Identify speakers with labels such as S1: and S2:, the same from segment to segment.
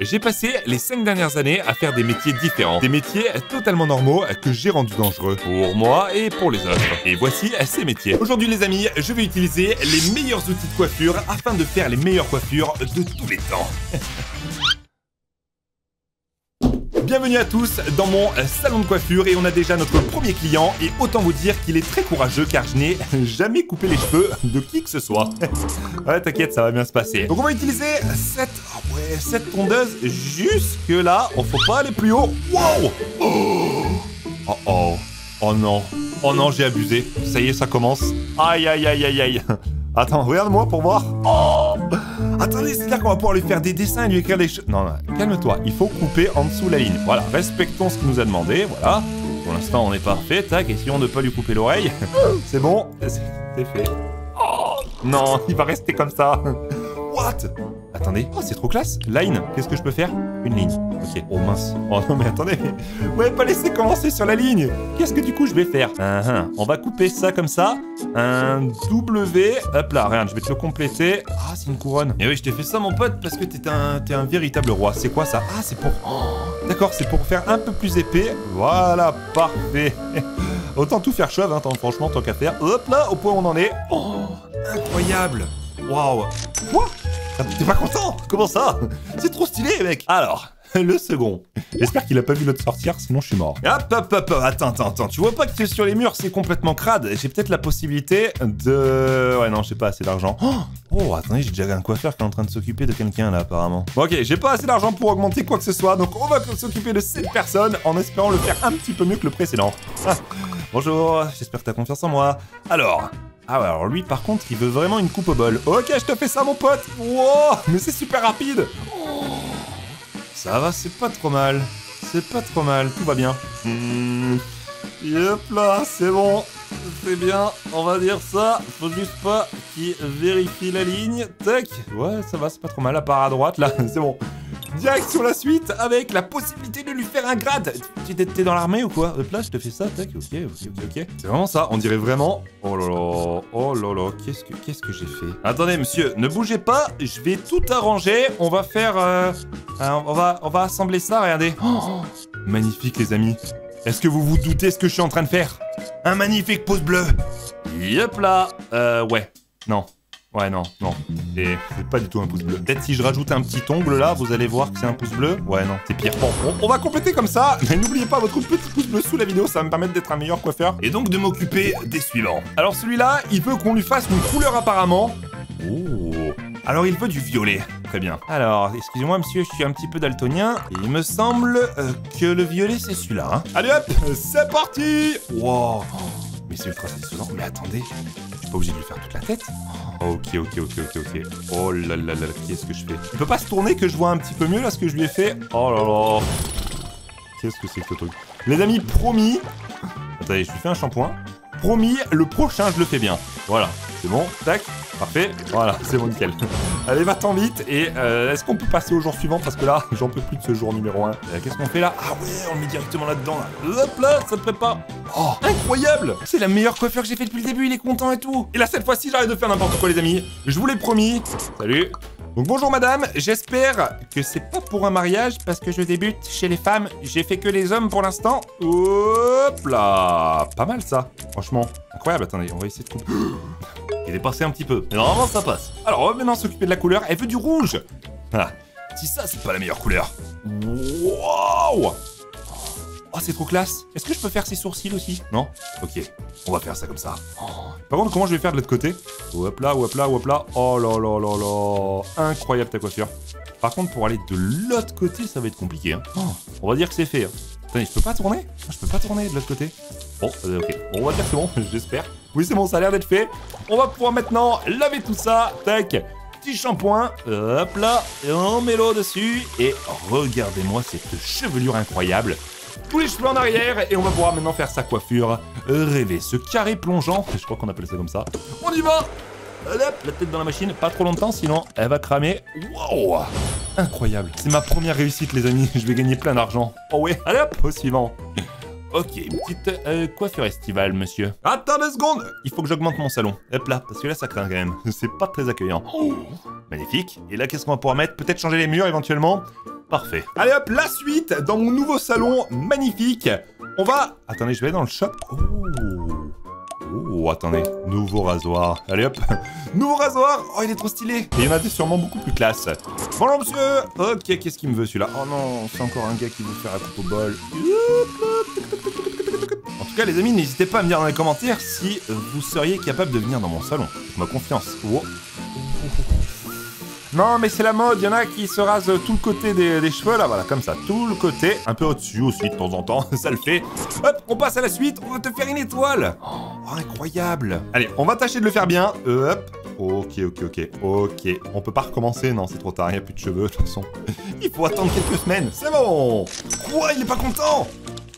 S1: J'ai passé les 5 dernières années à faire des métiers différents, des métiers totalement normaux que j'ai rendus dangereux pour moi et pour les autres. Et voici ces métiers. Aujourd'hui les amis, je vais utiliser les meilleurs outils de coiffure afin de faire les meilleures coiffures de tous les temps. Bienvenue à tous dans mon salon de coiffure et on a déjà notre premier client et autant vous dire qu'il est très courageux car je n'ai jamais coupé les cheveux de qui que ce soit. ouais t'inquiète ça va bien se passer. Donc on va utiliser cette, ouais, cette tondeuse jusque là, on faut pas aller plus haut. Wow Oh oh oh, oh non, oh non j'ai abusé, ça y est ça commence. Aïe aïe aïe aïe aïe. Attends, regarde-moi pour voir. Oh Attendez, c'est là qu'on va pouvoir lui faire des dessins et lui écrire des choses. Non, non, calme-toi. Il faut couper en dessous la ligne. Voilà, respectons ce qu'il nous a demandé. Voilà. Pour l'instant, on est parfait. Tac, essayons de ne pas lui couper l'oreille. c'est bon C'est fait. Oh Non, il va rester comme ça. What? Attendez. Oh, c'est trop classe. Line. Qu'est-ce que je peux faire? Une ligne. Ok. Oh mince. Oh non, mais attendez. Vous m'avez pas laissé commencer sur la ligne. Qu'est-ce que du coup je vais faire? Uh On va couper ça comme ça. Un W. Hop là, regarde, je vais te le compléter. Ah, c'est une couronne. Et oui, je t'ai fait ça, mon pote, parce que t'es un, un véritable roi. C'est quoi ça? Ah, c'est pour... Oh, D'accord, c'est pour faire un peu plus épais. Voilà, parfait. Autant tout faire chauve, hein, franchement, tant qu'à faire. Hop là, au point où on en est. Oh, incroyable. Waouh. Quoi? T'es pas content Comment ça C'est trop stylé, mec Alors, le second. J'espère qu'il a pas vu l'autre sortir, sinon je suis mort. Hop, hop, hop, attends, attends, attends. Tu vois pas que sur les murs, c'est complètement crade J'ai peut-être la possibilité de... Ouais, non, j'ai pas assez d'argent. Oh, oh, attendez, j'ai déjà un coiffeur qui est en train de s'occuper de quelqu'un, là, apparemment. Bon, ok, j'ai pas assez d'argent pour augmenter quoi que ce soit, donc on va s'occuper de cette personne en espérant le faire un petit peu mieux que le précédent. Ah, bonjour, j'espère que t'as confiance en moi. Alors, ah ouais, alors lui par contre il veut vraiment une coupe au bol. Ok je te fais ça mon pote Wow Mais c'est super rapide Ça va, c'est pas trop mal. C'est pas trop mal, tout va bien. Mmh. Yep là, c'est bon. C'est bien, on va dire ça. Faut juste pas qu'il vérifie la ligne. Tac Ouais, ça va, c'est pas trop mal. À part à droite là, c'est bon direct sur la suite avec la possibilité de lui faire un grade. Tu T'es dans l'armée ou quoi? Hop là, je te fais ça, tac, ok, ok, ok. C'est vraiment ça, on dirait vraiment... Oh là là, oh là là, qu'est-ce que, qu'est-ce que j'ai fait Attendez, monsieur, ne bougez pas, je vais tout arranger. On va faire... Euh, on, va, on va assembler ça, regardez. Oh, magnifique, les amis. Est-ce que vous vous doutez ce que je suis en train de faire? Un magnifique pouce bleu Hop là Euh, ouais. Non. Ouais, non, non. C'est pas du tout un pouce bleu. Peut-être si je rajoute un petit ongle là, vous allez voir que c'est un pouce bleu. Ouais, non, c'est pire. Bon, on, va compléter comme ça. Mais n'oubliez pas votre petit pouce bleu sous la vidéo, ça va me permettre d'être un meilleur coiffeur. Et donc de m'occuper des suivants. Alors celui-là, il veut qu'on lui fasse une couleur apparemment. Oh alors il veut du violet. Très bien. Alors, excusez-moi monsieur, je suis un petit peu daltonien. il me semble euh, que le violet c'est celui-là. Hein. Allez hop, c'est parti Wow Mais c'est ultra satisfaisant. Mais attendez, obligé de lui faire toute la tête. Ok, ok, ok, ok, ok. Oh là là là, qu'est-ce que je fais? Il peut pas se tourner que je vois un petit peu mieux là ce que je lui ai fait? Oh là là. Qu'est-ce que c'est que ce truc? Les amis, promis. Attendez, je lui fais un shampoing. Promis, le prochain, je le fais bien. Voilà, c'est bon, tac, parfait. Voilà, c'est bon, nickel. Allez, va-t'en vite. Et euh, est-ce qu'on peut passer au jour suivant? Parce que là, j'en peux plus de ce jour numéro 1. Euh, qu'est-ce qu'on fait là? Ah ouais, on le met directement là-dedans. Hop là, ça te prépare. Oh, incroyable C'est la meilleure coiffure que j'ai fait depuis le début, il est content et tout. Et là, cette fois-ci, j'arrête de faire n'importe quoi, les amis. Je vous l'ai promis. Salut. Donc bonjour madame, j'espère que c'est pas pour un mariage parce que je débute chez les femmes, j'ai fait que les hommes pour l'instant. Hop là Pas mal ça, franchement. Incroyable, attendez, on va essayer de couper. Il est passé un petit peu, mais normalement ça passe. Alors on va maintenant s'occuper de la couleur, elle veut du rouge Ah, si ça c'est pas la meilleure couleur. Waouh Oh, c'est trop classe. Est-ce que je peux faire ses sourcils aussi? Non? Ok, on va faire ça comme ça. Par contre, comment je vais faire de l'autre côté? Hop là, hop là, hop là. Oh là là là là. Incroyable ta coiffure. Par contre, pour aller de l'autre côté, ça va être compliqué. Hein. Oh, on va dire que c'est fait. Hein. Attendez, je peux pas tourner? Ah, Je peux pas tourner de l'autre côté Bon, euh, ok. On va dire que c'est bon, j'espère. Oui, c'est bon, ça a l'air d'être fait. On va pouvoir maintenant laver tout ça. Tac petit shampoing, hop là, et on met l'eau dessus, et regardez-moi cette chevelure incroyable tous les cheveux en arrière et on va pouvoir maintenant faire sa coiffure rêver. Ce carré plongeant, je crois qu'on appelle ça comme ça. On y va la tête dans la machine, pas trop longtemps sinon elle va cramer. Wow Incroyable. C'est ma première réussite les amis, je vais gagner plein d'argent. Oh ouais, allez hop, au suivant. Ok, une petite euh, coiffure estivale, monsieur. Attends deux secondes Il faut que j'augmente mon salon. Hop là, parce que là, ça craint quand même. C'est pas très accueillant. Oh, magnifique. Et là, qu'est-ce qu'on va pouvoir mettre? Peut-être changer les murs, éventuellement Parfait. Allez hop, la suite dans mon nouveau salon magnifique. On va... Attendez, je vais aller dans le shop. Oh. Oh, attendez. Nouveau rasoir. Allez hop. Nouveau rasoir. Oh, il est trop stylé. Il y en a des sûrement beaucoup plus classe. Bonjour, monsieur. Ok, qu'est-ce qu'il me veut, celui-là? Oh non, c'est encore un gars qui veut faire un coupe au bol. En tout cas, les amis, n'hésitez pas à me dire dans les commentaires si vous seriez capable de venir dans mon salon. Ma confiance. Non, mais c'est la mode. Il y en a qui se rasent tout le côté des, cheveux, là, voilà, comme ça. Tout le côté. Un peu au-dessus aussi, de temps en temps. ça le fait. Hop, on passe à la suite. On va te faire une étoile. Oh, incroyable. Allez, on va tâcher de le faire bien. Hop. Ok, ok, ok. Ok. On peut pas recommencer. Non, c'est trop tard. Il a plus de cheveux, de toute façon. Il faut attendre quelques semaines. C'est bon. Quoi Il est pas content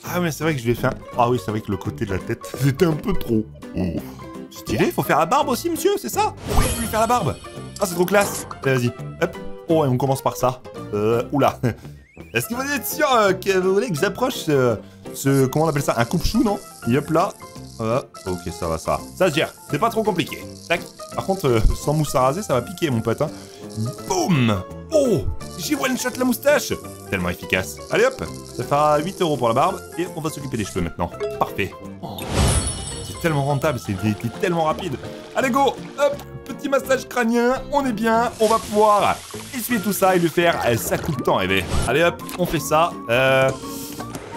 S1: Ah, mais c'est vrai que je fait un... Ah oui, c'est vrai que le côté de la tête, c'était un peu trop. Oh. Stylé, faut faire la barbe aussi, monsieur, c'est ça? Oui, je vais lui faire la barbe. Ah, c'est trop classe. Vas-y. Hop. Oh, et on commence par ça. Euh, oula. Est-ce que vous êtes sûr euh, que vous voulez que j'approche ce, ce... Comment on appelle ça Un coupe-chou, non? Et là. Euh, ok, ça va, ça Ça se gère. C'est pas trop compliqué. Tac. Par contre, euh, sans mousse à raser, ça va piquer, mon pote. Hein. Boum Oh J'ai one-shot la moustache Tellement efficace. Allez hop Ça fera 8 euros pour la barbe. Et on va s'occuper des cheveux maintenant. Parfait. Oh. C'est tellement rentable, c'est tellement rapide. Allez, go Hop petit massage crânien, on est bien, on va pouvoir essuyer tout ça et lui faire euh, ça coupe temps, ben. Allez hop, on fait ça. Euh...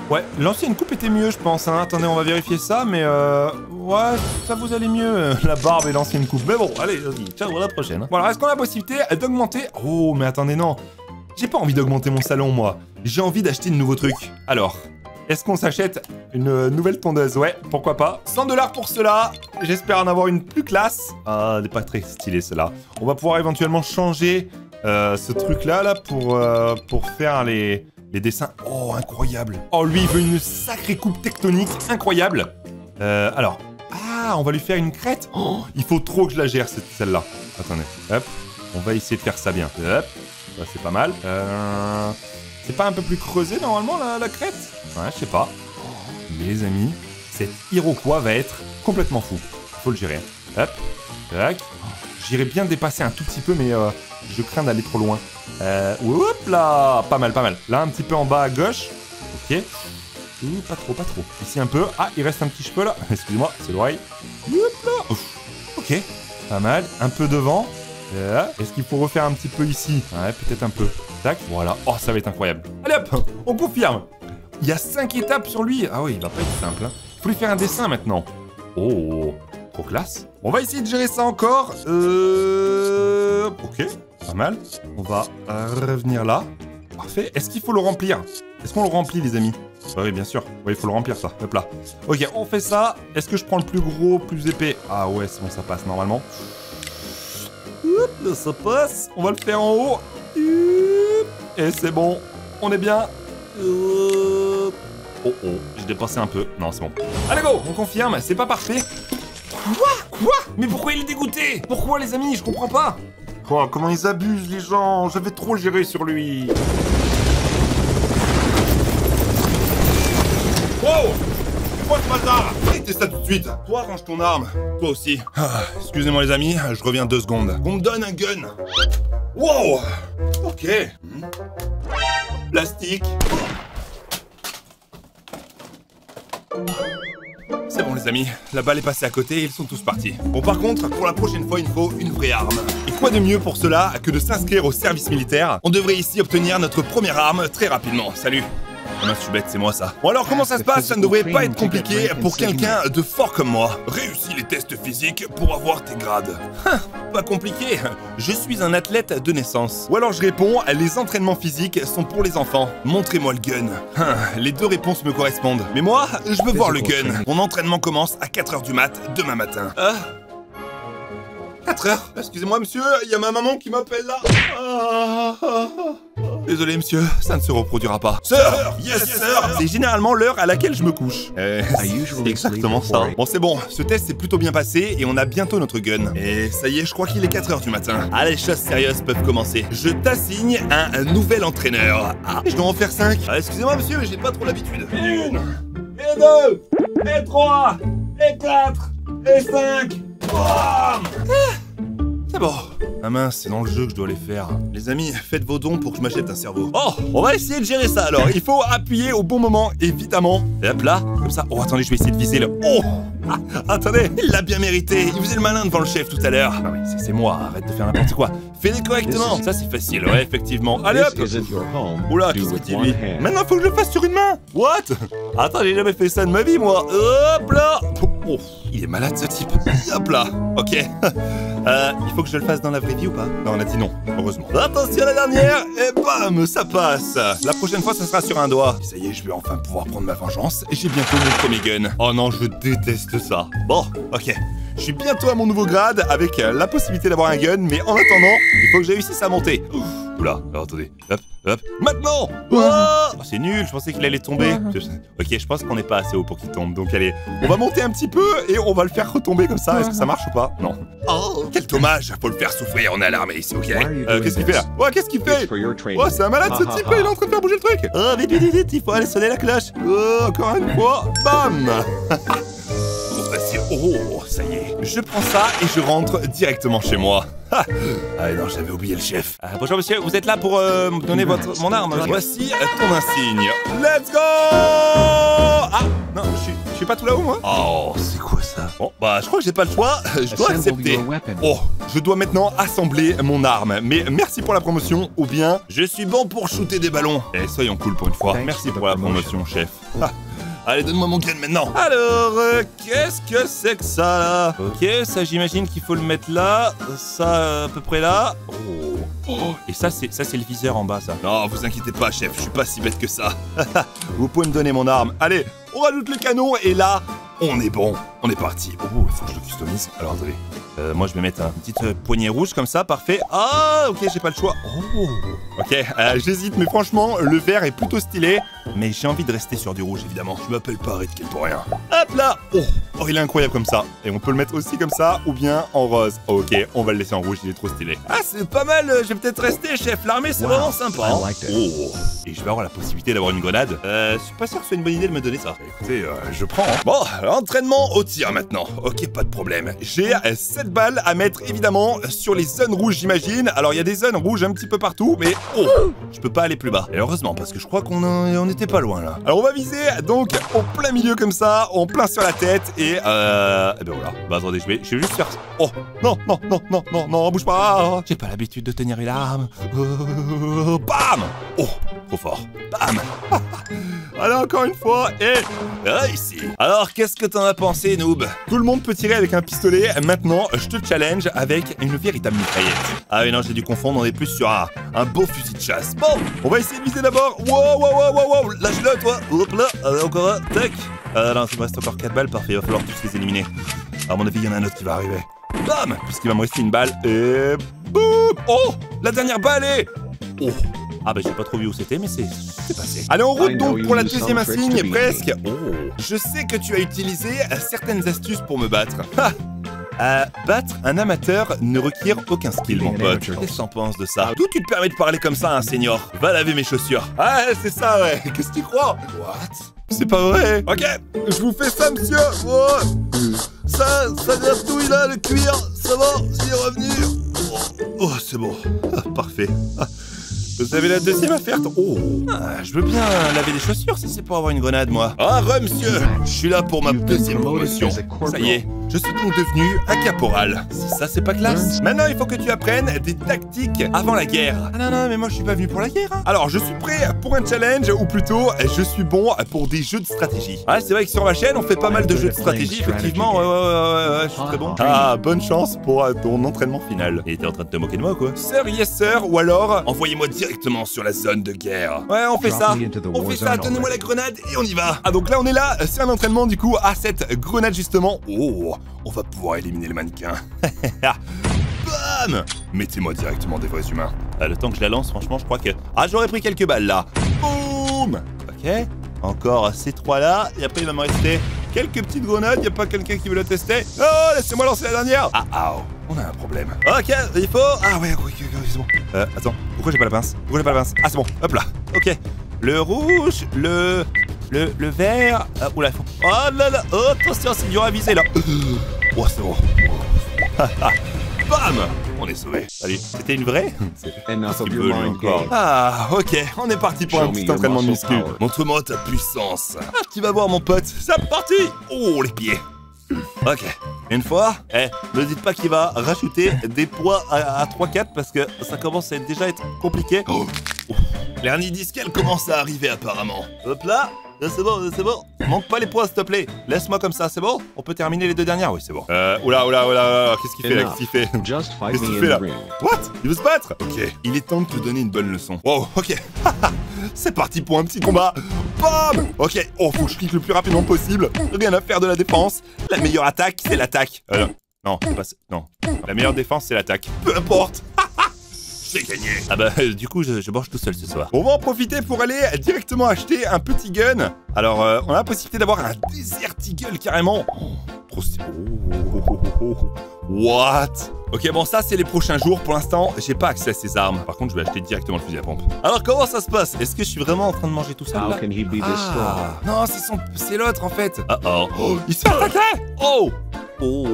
S1: Ouais, l'ancienne coupe était mieux, je pense. Hein. Attendez, on va vérifier ça, mais euh... Ouais, ça vous allait mieux, euh, la barbe et l'ancienne coupe. Mais bon, allez, vas-y, ciao, à la prochaine. Voilà, est-ce qu'on a la possibilité d'augmenter... Oh, mais attendez, non. J'ai pas envie d'augmenter mon salon, moi. J'ai envie d'acheter de nouveaux trucs. Alors, est-ce qu'on s'achète une nouvelle tondeuse? Ouais, pourquoi pas. 100 dollars pour cela. J'espère en avoir une plus classe. Ah, elle n'est pas très stylée, cela. On va pouvoir éventuellement changer euh, ce truc-là, là, pour, euh, faire les, dessins. Oh, incroyable. Oh, lui, il veut une sacrée coupe tectonique. Incroyable. Euh, alors. Ah, on va lui faire une crête. Oh, il faut trop que je la gère, celle-là. Attendez. Hop. On va essayer de faire ça bien. Hop. C'est pas mal. Euh... C'est pas un peu plus creusé normalement la, crête? Ouais, je sais pas. Mais les amis, cet Iroquois va être complètement fou. Faut le gérer. Hop, tac. J'irais bien dépasser un tout petit peu, mais euh, je crains d'aller trop loin. Euh, hop là Pas mal, pas mal. Là, un petit peu en bas à gauche. Ok. Ouh, pas trop, pas trop. Ici un peu. Ah, il reste un petit cheveu là. Excusez-moi, c'est l'oreille. Hop là Ok, pas mal. Un peu devant. Est-ce qu'il faut refaire un petit peu ici Ouais, peut-être un peu. Tac, voilà. Oh, ça va être incroyable. Allez hop, on confirme. Il y a 5 étapes sur lui. Ah oui, il va pas être simple. Hein. Il faut lui faire un dessin maintenant. Oh, trop classe. On va essayer de gérer ça encore. Euh... Ok, pas mal. On va revenir là. Parfait. Est-ce qu'il faut le remplir? Est-ce qu'on le remplit, les amis? Bah Oui, bien sûr. Oui, il faut le remplir, ça. Hop là. Ok, on fait ça. Est-ce que je prends le plus gros, plus épais? Ah ouais, c'est bon, ça passe normalement. Ça passe. On va le faire en haut. Et c'est bon. On est bien. Oh oh, j'ai dépassé un peu. Non, c'est bon. Allez, go On confirme, c'est pas parfait. Quoi? Quoi? Mais pourquoi il est dégoûté? Pourquoi, les amis? Je comprends pas. Quoi? Comment ils abusent, les gens? J'avais trop géré sur lui. Arrêtez ça tout de suite Toi, range ton arme. Toi aussi. Ah, excusez-moi les amis, je reviens deux secondes. On me donne un gun Wow Ok. Plastique. C'est bon les amis, la balle est passée à côté et ils sont tous partis. Bon par contre, pour la prochaine fois, il faut une vraie arme. Et quoi de mieux pour cela que de s'inscrire au service militaire? On devrait ici obtenir notre première arme très rapidement. Salut ah mince, je suis bête, c'est moi ça. Bon alors comment ça se passe? Ça ne devrait pas être compliqué pour quelqu'un de fort comme moi. Réussis les tests physiques pour avoir tes grades. Hein, pas compliqué. Je suis un athlète de naissance. Ou alors je réponds, les entraînements physiques sont pour les enfants. Montrez-moi le gun. Hein, les deux réponses me correspondent. Mais moi, je veux voir le gun. Mon entraînement commence à 4h du mat demain matin. Ah 4 heures Excusez-moi, monsieur, il y a ma maman qui m'appelle là. Ah, ah, ah, Désolé, monsieur, ça ne se reproduira pas. Sœur Yes, sœur C'est généralement l'heure à laquelle je me couche. Euh, c'est exactement ça. Bon, c'est bon, ce test s'est plutôt bien passé et on a bientôt notre gun. Et ça y est, je crois qu'il est 4 heures du matin. Ah, les choses sérieuses peuvent commencer. Je t'assigne un, nouvel entraîneur. Ah, je dois en faire 5. Excusez-moi, monsieur, mais j'ai pas trop l'habitude. Une, et deux, et trois, et quatre, et cinq. C'est bon. Ah mince, c'est dans le jeu que je dois les faire. Les amis, faites vos dons pour que je m'achète un cerveau. Oh, on va essayer de gérer ça alors. Il faut appuyer au bon moment, évidemment. Et hop là, comme ça. Oh, attendez, je vais essayer de viser le... Oh ah, attendez, il l'a bien mérité. Il faisait le malin devant le chef tout à l'heure. Ah oui, c'est moi, arrête de faire n'importe quoi. Fais-les correctement. Ça, c'est facile, ouais, effectivement. Allez hop Oula, qu'est-ce qu'il dit Maintenant, faut que je le fasse sur une main What Attends, j'ai jamais fait ça de ma vie, moi. Hop là oh, Il est malade, ce type. Hop là Ok. Euh, il faut que je le fasse dans la vraie vie ou pas Non, on a dit non, heureusement. Attention, la dernière Et bam Ça passe La prochaine fois, ça sera sur un doigt. Ça y est, je vais enfin pouvoir prendre ma vengeance. Et j'ai bientôt mon premier gun. Oh non, je déteste ça. Bon, ok. Je suis bientôt à mon nouveau grade avec euh, la possibilité d'avoir un gun, mais en attendant, il faut que je réussisse à monter. Oula, alors attendez, hop, hop, maintenant oh, C'est nul, je pensais qu'il allait tomber. Ok, je pense qu'on n'est pas assez haut pour qu'il tombe, donc allez, on va monter un petit peu et on va le faire retomber comme ça. Est-ce que ça marche ou pas? Non. Oh, quel dommage, faut le faire souffrir, on est à l'armée ici, ok. Euh, Qu'est-ce qu'il fait là? Oh, qu'est-ce qu'il fait? Oh, c'est un malade ce type, il est en train de faire bouger le truc. Oh, vite, vite, vite, il faut aller sonner la cloche. Oh, encore une fois, bam Oh, ça y est. Je prends ça et je rentre directement chez moi. Ah, ah non, j'avais oublié le chef. Ah, bonjour monsieur, vous êtes là pour euh, me donner votre, mon arme Voici ton insigne. Let's go Ah, non, je suis, je suis pas tout là-haut moi Oh, c'est quoi ça? Bon, bah je crois que j'ai pas le choix, je dois accepter. Oh, je dois maintenant assembler mon arme. Mais merci pour la promotion, ou bien je suis bon pour shooter des ballons. Eh, soyons cool pour une fois. Merci pour la promotion, chef. Ah. Allez, donne-moi mon gun maintenant. Alors, euh, qu'est-ce que c'est que ça là Ok, ça j'imagine qu'il faut le mettre là, ça à peu près là. Oh. oh. Et ça c'est ça c'est le viseur en bas ça. Non, vous inquiétez pas chef, je suis pas si bête que ça. vous pouvez me donner mon arme. Allez, on rajoute le canon et là, on est bon. On est parti. Oh, il faut que je le customise. Alors attendez. Euh, moi je vais mettre un petit euh, poignet rouge comme ça, parfait. Ah, ok, j'ai pas le choix. Oh. Ok, euh, j'hésite, mais franchement, le vert est plutôt stylé. Mais j'ai envie de rester sur du rouge, évidemment. Je m'appelle pas Red pour rien. Hop là oh. Oh, il est incroyable comme ça. Et on peut le mettre aussi comme ça, ou bien en rose. ok, on va le laisser en rouge, il est trop stylé. Ah, c'est pas mal, je vais peut-être rester, chef. L'armée, c'est vraiment sympa. oh. Et je vais avoir la possibilité d'avoir une grenade. Euh, je suis pas sûr que ce soit une bonne idée de me donner ça. Écoutez, je prends. Hein. Bon, entraînement au tir maintenant. Ok, pas de problème. J'ai 7 balles à mettre évidemment sur les zones rouges, j'imagine. Alors, il y a des zones rouges un petit peu partout, mais oh, je peux pas aller plus bas. Et heureusement, parce que je crois qu'on on était pas loin là. Alors, on va viser donc au plein milieu comme ça, en plein sur la tête, et euh. Et ben voilà. Bah attendez, je vais, je vais juste faire. Oh non, non, non, non, non, non, bouge pas. J'ai pas l'habitude de tenir une arme. Euh, bam Oh, trop fort. Bam Allez, encore une fois, et ici. Alors, qu'est-ce que t'en as pensé, noob? Tout le monde peut tirer avec un pistolet. Maintenant, je te challenge avec une véritable mitraillette. Ah oui, non, j'ai dû confondre. On est plus sur un, beau fusil de chasse. Bon, on va essayer de viser d'abord. Wow, wow, wow, wow, wow. Lâche-le, toi. Hop là. Encore un. Tac. Ah non, il me reste encore 4 balles. Parfait, il va falloir tous les éliminer. À mon avis, il y en a un autre qui va arriver. Bam Puisqu'il va me rester une balle. Et boum Oh La dernière balle est... Oh ah bah j'ai pas trop vu où c'était, mais c'est passé. Allez, en route donc pour la deuxième insigne, presque. Oh, je sais que tu as utilisé certaines astuces pour me battre. Euh, battre un amateur ne requiert aucun skill, mon pote. Qu'est-ce que t'en penses de ça? D'où tu te permets de parler comme ça, un senior? Va laver mes chaussures. Ah, c'est ça, ouais. Qu'est-ce que tu crois? What? C'est pas vrai. Ok, je vous fais ça, monsieur. Ça, ça gratouille là, le cuir? Ça va? C'est revenu? Oh, oh c'est bon. Parfait. Vous avez la deuxième affaire Oh ah, Je veux bien laver les chaussures si c'est pour avoir une grenade, moi. Ah, re, monsieur Je suis là pour ma deuxième promotion. Ça y est, je suis donc devenu un caporal. Si ça, c'est pas classe. Maintenant, il faut que tu apprennes des tactiques avant la guerre. Ah non, non, mais moi, je suis pas venu pour la guerre. Hein. Alors, je suis prêt pour un challenge, ou plutôt, je suis bon pour des jeux de stratégie. Ah, c'est vrai que sur ma chaîne, on fait pas mal de jeux de stratégie, effectivement. Ouais, ouais, ouais, ouais, je suis très bon. Ah, bonne chance pour ton entraînement final. Et t'es en train de te moquer de moi, quoi Sir, yes, sir, ou alors, envoyez-moi direct directement sur la zone de guerre. Ouais, on fait ça. On fait ça, donnez-moi la grenade et on y va. Ah, donc là, on est là. C'est un entraînement, du coup, à cette grenade, justement. Oh, on va pouvoir éliminer le mannequin. Bam Mettez-moi directement des vrais humains. Ah, le temps que je la lance, franchement, je crois que... Ah, j'aurais pris quelques balles, là. Boum Ok. Encore ces trois-là. Et après, il va me rester quelques petites grenades. Y a pas quelqu'un qui veut le tester Oh, laissez-moi lancer la dernière. Ah, ah, oh. On a un problème. Ok, il faut... Ah ouais, oui, c'est bon. Euh, attends. Pourquoi j'ai pas la pince Pourquoi j'ai pas la pince Ah, c'est bon. Hop là. Ok. Le rouge, le... Le, le vert... Ah, oula. Oh là là Oh, attention, c'est dur à viser, là. Oh, c'est bon. Bam on est sauvé. Allez, c'était une vraie lui,
S2: mind
S1: encore. Ah, ok, on est parti pour un petit entraînement de muscu. Montre-moi ta puissance. Ah, tu vas voir, mon pote, c'est parti Oh, les pieds Ok, une fois, eh, ne dites pas qu'il va rajouter des poids à, 3-4 parce que ça commence à être- déjà être compliqué. Oh. L'hernie discale commence à arriver apparemment. Hop là c'est bon, là, c'est bon. Manque pas les poids s'il te plaît. Laisse-moi comme ça, c'est bon? On peut terminer les deux dernières? Oui, c'est bon. Euh, oula, oula, oula, oula, qu'est-ce qu'il fait là? Qu'est-ce qu'il fait? Qu'est-ce qu'il fait là? What? Il veut se battre? Ok. Il est temps de te donner une bonne leçon. Wow, ok. C'est parti pour un petit combat. Bam Ok. Oh, faut que je clique le plus rapidement possible. Rien à faire de la défense. La meilleure attaque, c'est l'attaque. Euh, non, c'est pas ça. Non. La meilleure défense, c'est l'attaque. Peu importe. J'ai gagné. Ah bah, euh, du coup, je, je mange tout seul ce soir. On va en profiter pour aller directement acheter un petit gun. Alors, euh, on a la possibilité d'avoir un Desert Eagle carrément. Oh, trop stylé. Oh, oh, oh, oh. What? Ok, bon, ça, c'est les prochains jours. Pour l'instant, j'ai pas accès à ces armes. Par contre, je vais acheter directement le fusil à pompe. Alors, comment ça se passe? Est-ce que je suis vraiment en train de manger tout seul
S2: How
S1: là?
S2: can he be this strong?
S1: ah, non, c'est son, c'est l'autre en fait. Ah oh, oh, il se fait attaquer. Oh, oh,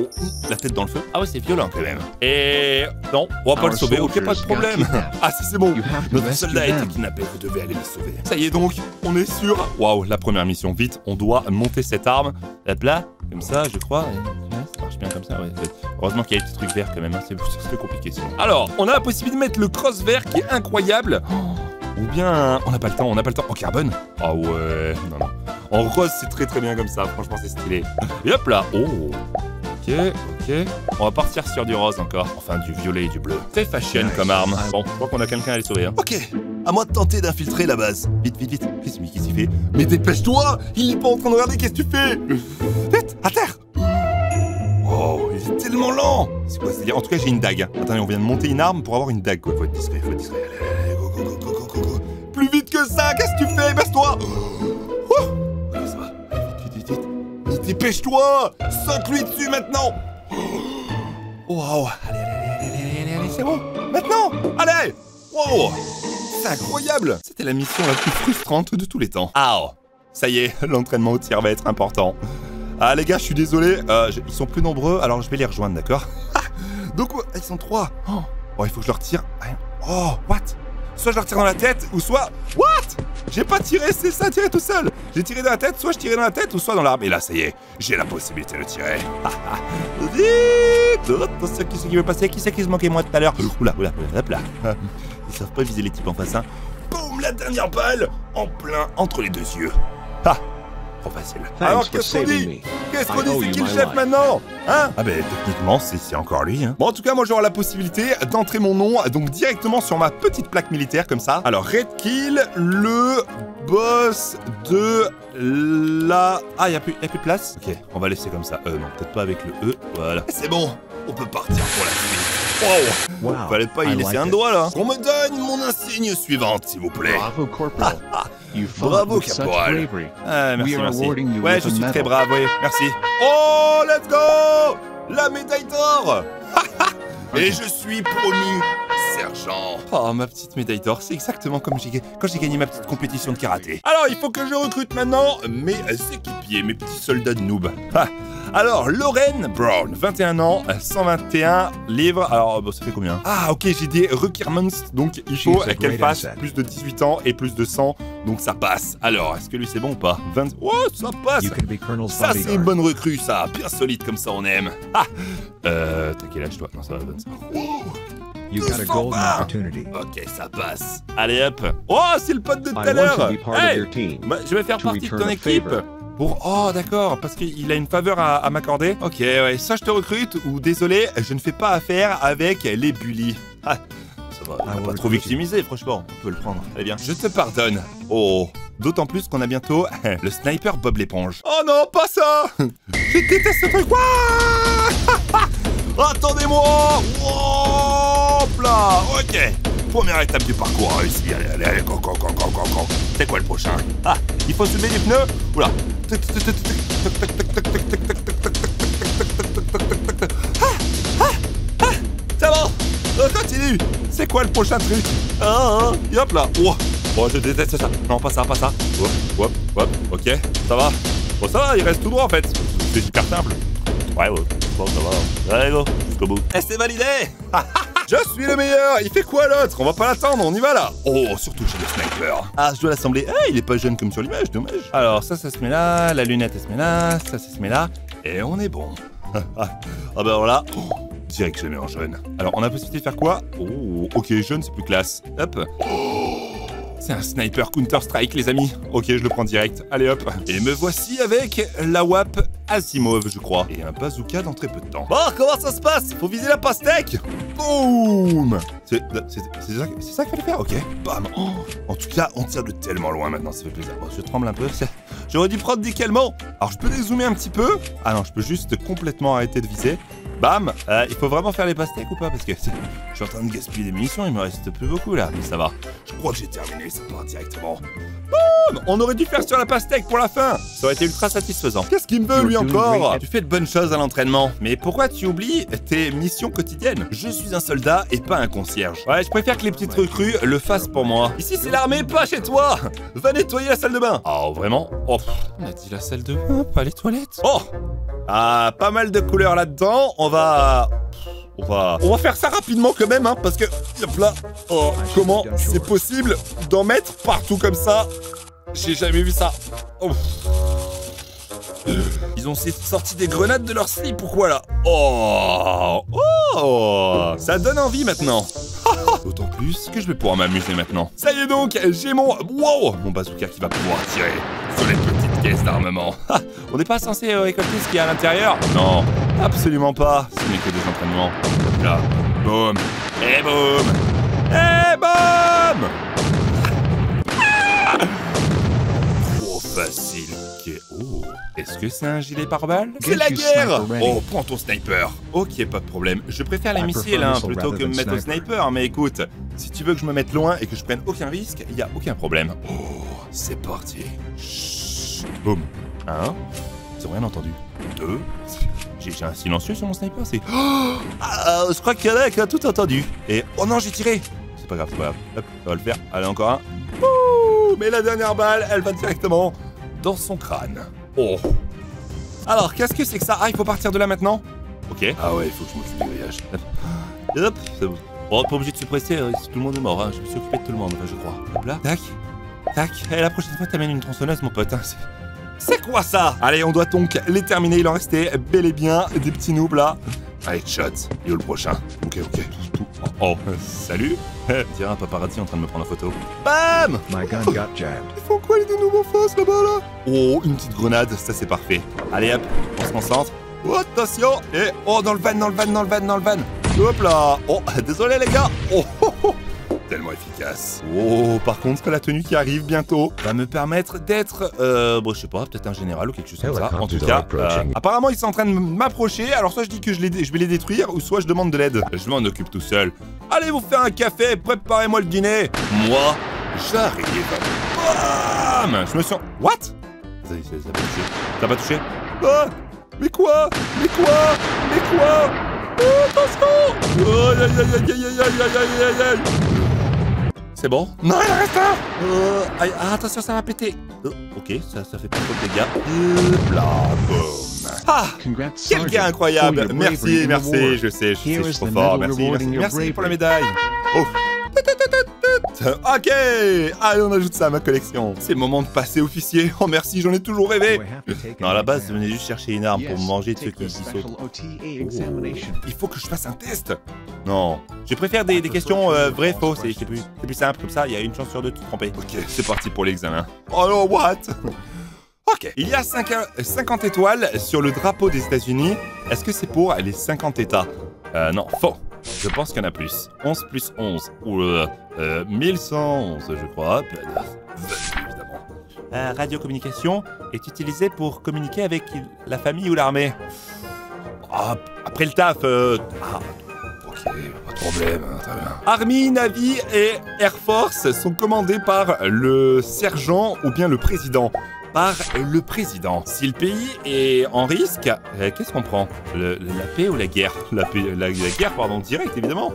S1: la tête dans le feu. Ah ouais, c'est violent quand même. Et non, on va pas le sauver. Ok, pas de problème. Ah si, c'est bon. Notre soldat a été kidnappé. Vous devez aller les sauver. Ça y est donc, on est sûr. Waouh, la première mission. Vite, on doit monter cette arme. Hop là, comme ça, je crois. Ouais, ça marche bien comme ça. Ouais. Heureusement qu'il y a des petits trucs verts quand même. hein. C'est c'est compliqué sinon. Alors, on a la possibilité de mettre le cross vert qui est incroyable. Oh, Ou bien, on n'a pas le temps, on n'a pas le temps. En carbone Ah ouais, non, non. En rose, c'est très très bien comme ça. Franchement, c'est stylé. Et hop là. Oh. Ok, ok. On va partir sur du rose encore. Enfin, du violet et du bleu. Très fashion comme arme. Bon, je crois qu'on a quelqu'un à sauver. Hein. Ok. À moi de tenter d'infiltrer la base. Vite, vite, vite. Qu'est-ce qu'il qu'il fait? Mais dépêche-toi Il est pas en train de regarder. Qu'est-ce que tu fais? Vite, à terre tellement lent C'est quoi ce délire En tout cas, j'ai une dague. Attendez, on vient de monter une arme pour avoir une dague, quoi. Faut être discret, faut être discret. Allez, allez, go, go, go, go, go, go. Plus vite que ça Qu'est-ce que tu fais? Baisse-toi Oh ça va. Allez, vite, vite, vite, dépêche-toi Saute-lui dessus maintenant Wow Allez, allez, allez, allez, allez, c'est bon Maintenant Allez Wow C'est incroyable C'était la mission la plus frustrante de tous les temps. Ah. Ça y est, l'entraînement au tir va être important. Ah les gars, je suis désolé, euh, ils sont plus nombreux, alors je vais les rejoindre, d'accord? Donc, ils sont trois. Oh, Oh, il faut que je leur tire. Oh, what? Soit je leur tire dans la tête, ou soit... What? J'ai pas tiré, c'est ça, tirer tout seul J'ai tiré dans la tête, soit je tirais dans la tête, ou soit dans l'arbre. Et là, ça y est, j'ai la possibilité de tirer. Vite Attention, qui c'est qui veut passer? Qui c'est qui se moquait moi tout à l'heure? Oula, oula, oula, hop là. Ils savent pas viser les types en face, hein. Boum, la dernière balle En plein entre les deux yeux. Ah Trop facile.
S2: Thanks
S1: Alors, qu'est-ce qu'on dit. Qu'est-ce qu'on
S2: I
S1: dit C'est qui le chef maintenant Hein Ah ben techniquement c'est encore lui hein. Bon en tout cas moi j'aurai la possibilité d'entrer mon nom donc directement sur ma petite plaque militaire comme ça. Alors Red Kill, le boss de la... Ah y a plus, y a plus de place? Ok on va laisser comme ça. Euh non peut-être pas avec le E. Voilà. C'est bon on peut partir pour la suite. Wow
S2: Wow.
S1: Fallait pas y
S2: I
S1: laisser
S2: like
S1: un
S2: it.
S1: doigt là. Qu'on me donne mon insigne suivante s'il vous plaît.
S2: Bravo, Corporal.
S1: Bravo, caporal. Ah, merci,
S2: We are
S1: merci. Ouais, je suis très brave, oui, merci. Oh, let's go La médaille d'or Et je suis promu sergent. Oh, ma petite médaille d'or, c'est exactement comme quand j'ai gagné ma petite compétition de karaté. Alors, il faut que je recrute maintenant mes équipiers, mes petits soldats de noob. Ah. Alors, Lorraine Brown, 21 ans, 121 livres. Alors, bon, ça fait combien? Ah, ok, j'ai des requirements, donc il faut qu'elle fasse plus de 18 ans et plus de 100, donc ça passe. Alors, est-ce que lui c'est bon ou pas? 20... Oh, ça passe
S2: You can be Colonel's
S1: ça, c'est une bonne recrue, ça. Bien solide comme ça, on aime. Ah Euh, t'as quel âge, toi? Non, ça va, 25.
S2: You got a
S1: 200
S2: golden opportunity.
S1: Ok, ça passe. Allez, hop. Oh, c'est le pote de tout
S2: I
S1: à
S2: want
S1: l'heure.
S2: to be part of
S1: Hey
S2: your team.
S1: Bah, Je vais faire partie de ton équipe. Pour... Oh, d'accord, parce qu'il a une faveur à, à m'accorder. Ok, ouais, ça je te recrute, ou désolé, je ne fais pas affaire avec les bullies. Ah, ça va, on
S2: I
S1: va
S2: will
S1: pas trop victimiser, franchement, on peut le prendre. Allez bien, je te pardonne. Oh, d'autant plus qu'on a bientôt le sniper Bob l'éponge. Oh non, pas ça Je déteste ce truc. Attendez-moi Hop là Ok Première étape du parcours réussi. Allez, allez, allez, go, go, go, go, go, go. C'est quoi le prochain Ah, il faut soulever les pneus Oula C'est bon On continue C'est quoi le prochain truc Ah, ah, hop là Oh, oh, je déteste ça Non, pas ça, pas ça Hop, hop, hop, ok, ça va Bon, ça va, il reste tout droit en fait C'est super simple Ouais, ouais, bon, ça va Allez, go, jusqu'au bout Et c'est validé Je suis le meilleur Il fait quoi l'autre? On va pas l'attendre, on y va là Oh, surtout j'ai le sniper. Ah, je dois l'assembler. Ah, il est pas jeune comme sur l'image, dommage. Alors, ça, ça se met là, la lunette, elle se met là, ça, ça se met là, et on est bon. ah bah alors là, oh, direct je le mets en jaune. Alors, on a la possibilité de faire quoi? Oh, ok, jaune, c'est plus classe. Hop. C'est un sniper Counter-Strike, les amis. Ok, je le prends direct. Allez hop. Et me voici avec la WAP Asimov, je crois. Et un bazooka dans très peu de temps. Bon, comment ça se passe? Faut viser la pastèque? Boum C'est ça, ça qu'il fallait faire? Ok. Bam Oh, En tout cas, on tire de tellement loin maintenant, ça fait plaisir. Bon, je tremble un peu. J'aurais dû prendre des calmants. Alors, je peux dézoomer un petit peu? Ah non, je peux juste complètement arrêter de viser. Bam Euh, Il faut vraiment faire les pastèques ou pas Parce que je suis en train de gaspiller des munitions, il me reste plus beaucoup là. Mais ça va. Je crois que j'ai terminé, ça part directement. Boum On aurait dû faire sur la pastèque pour la fin Ça aurait été ultra satisfaisant. Qu'est-ce qu'il me veut lui encore. Tu fais de bonnes choses à l'entraînement. Mais pourquoi tu oublies tes missions quotidiennes? Je suis un soldat et pas un concierge. Ouais, je préfère que les petites recrues le fassent pour moi. Ici c'est l'armée, pas chez toi Va nettoyer la salle de bain Oh, vraiment? Oh, on a dit la salle de bain, pas les toilettes. Oh Ah, pas mal de couleurs là-dedans. On va... On va... On va faire ça rapidement quand même, hein, parce que... Hop là. Oh, comment c'est possible d'en mettre partout comme ça? J'ai jamais vu ça. Oh. Ils ont sorti des grenades de leur slip, pourquoi là? Oh. Oh. Ça donne envie maintenant. D'autant plus que je vais pouvoir m'amuser maintenant. Ça y est donc, j'ai mon... Wow Mon bazooka qui va pouvoir tirer. Sur les caisses d'armement. Ah, On n'est pas censé euh, récolter ce qu'il y a à l'intérieur Non, absolument pas. Ce n'est que des entraînements. Là, boum Et boum Et boum Trop facile. Ok. Oh. Est-ce que c'est un gilet pare-balles? C'est la guerre. Oh, prends ton sniper. Ok, pas de problème. Je préfère les missiles hein, plutôt que me mettre au
S2: sniper.
S1: Mais écoute, si tu veux que je me mette loin et que je prenne aucun risque, il y a aucun problème. Oh, c'est parti. Chut. Boum. Un. Ils ont rien entendu. Deux. J'ai un silencieux sur mon sniper, c'est... Oh ah, je crois qu'il y en a qui a tout entendu. Et... Oh non, j'ai tiré C'est pas grave, c'est pas grave. Hop, ça va le faire. Allez, encore un. Ouh, mais la dernière balle, elle va directement dans son crâne. Oh. Alors, qu'est-ce que c'est que ça? Ah, il faut partir de là maintenant? Ok. Ah ouais, il faut que je m'occupe du grillage. Hop, c'est bon. Bon, pas obligé de se presser, euh, tout le monde est mort. Hein. Je me suis occupé de tout le monde, enfin, je crois. Hop là. Tac. Tac. Et la prochaine fois, t'amènes une tronçonneuse, mon pote. hein. C'est- C'est quoi ça? Allez, on doit donc les terminer. Il en restait bel et bien des petits noobs là. Allez, shot. Où le prochain Ok, ok. Oh, oh, salut Tiens, un paparazzi en train de me prendre en photo. Bam
S2: My gun got jabbed.
S1: Ils font quoi les deux noobs en face là-bas là? Oh, une petite grenade, ça c'est parfait. Allez hop, on se concentre. Oh, attention Et oh, dans le van, dans le van, dans le van, dans le van. Hop là Oh, désolé les gars Oh, oh, oh. Tellement efficace. Oh, par contre, la tenue qui arrive bientôt va me permettre d'être, euh, bon, je sais pas, peut-être un général ou quelque chose comme ça. En tout cas, euh, apparemment, ils sont en train de m'approcher. Alors, soit je dis que je, les dé- je vais les détruire, ou soit je demande de l'aide. Je m'en occupe tout seul. Allez vous faire un café, préparez-moi le dîner. Moi, j'arrive. Bam Je me suis... What ça, ça, ça a pas touché. Ça a pas touché Ah Mais quoi Mais quoi Mais quoi Oh, attention Oh, aïe, aïe, aïe, aïe, aïe, aïe, aïe, aïe, aïe, aïe. C'est bon Non, il en reste un Euh, ah, attention, ça va péter. Oh, Ok, ça, ça fait pas trop de dégâts. Hop là, boum. Ah quel gars incroyable. Merci, merci, je sais, je sais, je
S2: is
S1: suis trop fort, merci, merci, merci pour la médaille. Oh Ok Allez, on ajoute ça à ma collection. C'est le moment de passer officier. Oh merci, j'en ai toujours rêvé. Non, à la base, je venais juste chercher une arme pour manger de ceux qui,
S2: special
S1: sautent. Il faut que je fasse un test Non. Je préfère des, des questions euh, vraies, fausses, c'est plus, simple comme ça, il y a une chance sur deux de te tromper. Ok, c'est parti pour l'examen. Oh non, what? Ok, il y a cinq- euh, 50 étoiles sur le drapeau des États-Unis. Est-ce que c'est pour les 50 États? Euh, non, faux. Je pense qu'il y en a plus. 11 plus 11. Ou euh, euh, 1111, je crois. Euh, 22, évidemment. Euh, radiocommunication est utilisée pour communiquer avec la famille ou l'armée. Ah, après le taf, euh... Ah, ok, pas de problème, hein. Army, Navy et Air Force sont commandés par le sergent ou bien le président. Par le président. Si le pays est en risque, euh, qu'est-ce qu'on prend? La paix ou la guerre? La, la, guerre, pardon, direct, évidemment.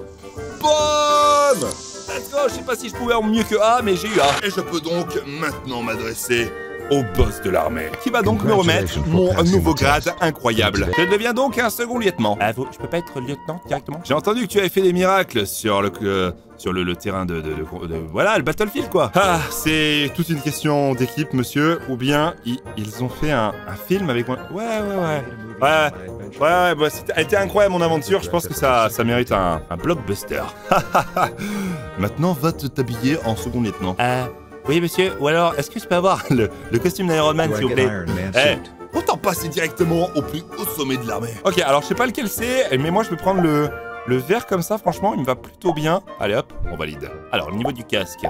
S1: Boom Let's go Je sais pas si je pouvais avoir mieux que A, mais j'ai eu A. Et je peux donc maintenant m'adresser au boss de l'armée, qui va donc me remettre mon nouveau grade incroyable. Je deviens donc un second lieutenant. Ah, vous, je peux pas être lieutenant directement? J'ai entendu que tu avais fait des miracles sur le... euh, sur le, le terrain de, de- de- de- Voilà, le Battlefield, quoi. Ah, c'est toute une question d'équipe, monsieur, ou bien i- ils ont fait un, un film avec moi. Ouais, ouais, ouais. Ouais, Ouais, ouais, bah, c'était incroyable mon aventure. Je pense que ça, ça mérite un, un blockbuster. Maintenant, va te t'habiller en second lieutenant. Euh, oui, monsieur. Ou alors, est-ce que je peux avoir le, le costume d'Iron Man, s'il vous plaît
S2: Iron Man
S1: Eh,
S2: suit?
S1: autant passer directement au plus haut sommet de l'armée. Ok, alors je sais pas lequel c'est, mais moi je vais prendre le, le vert comme ça. Franchement, il me va plutôt bien. Allez hop, on valide. Alors, au niveau du casque.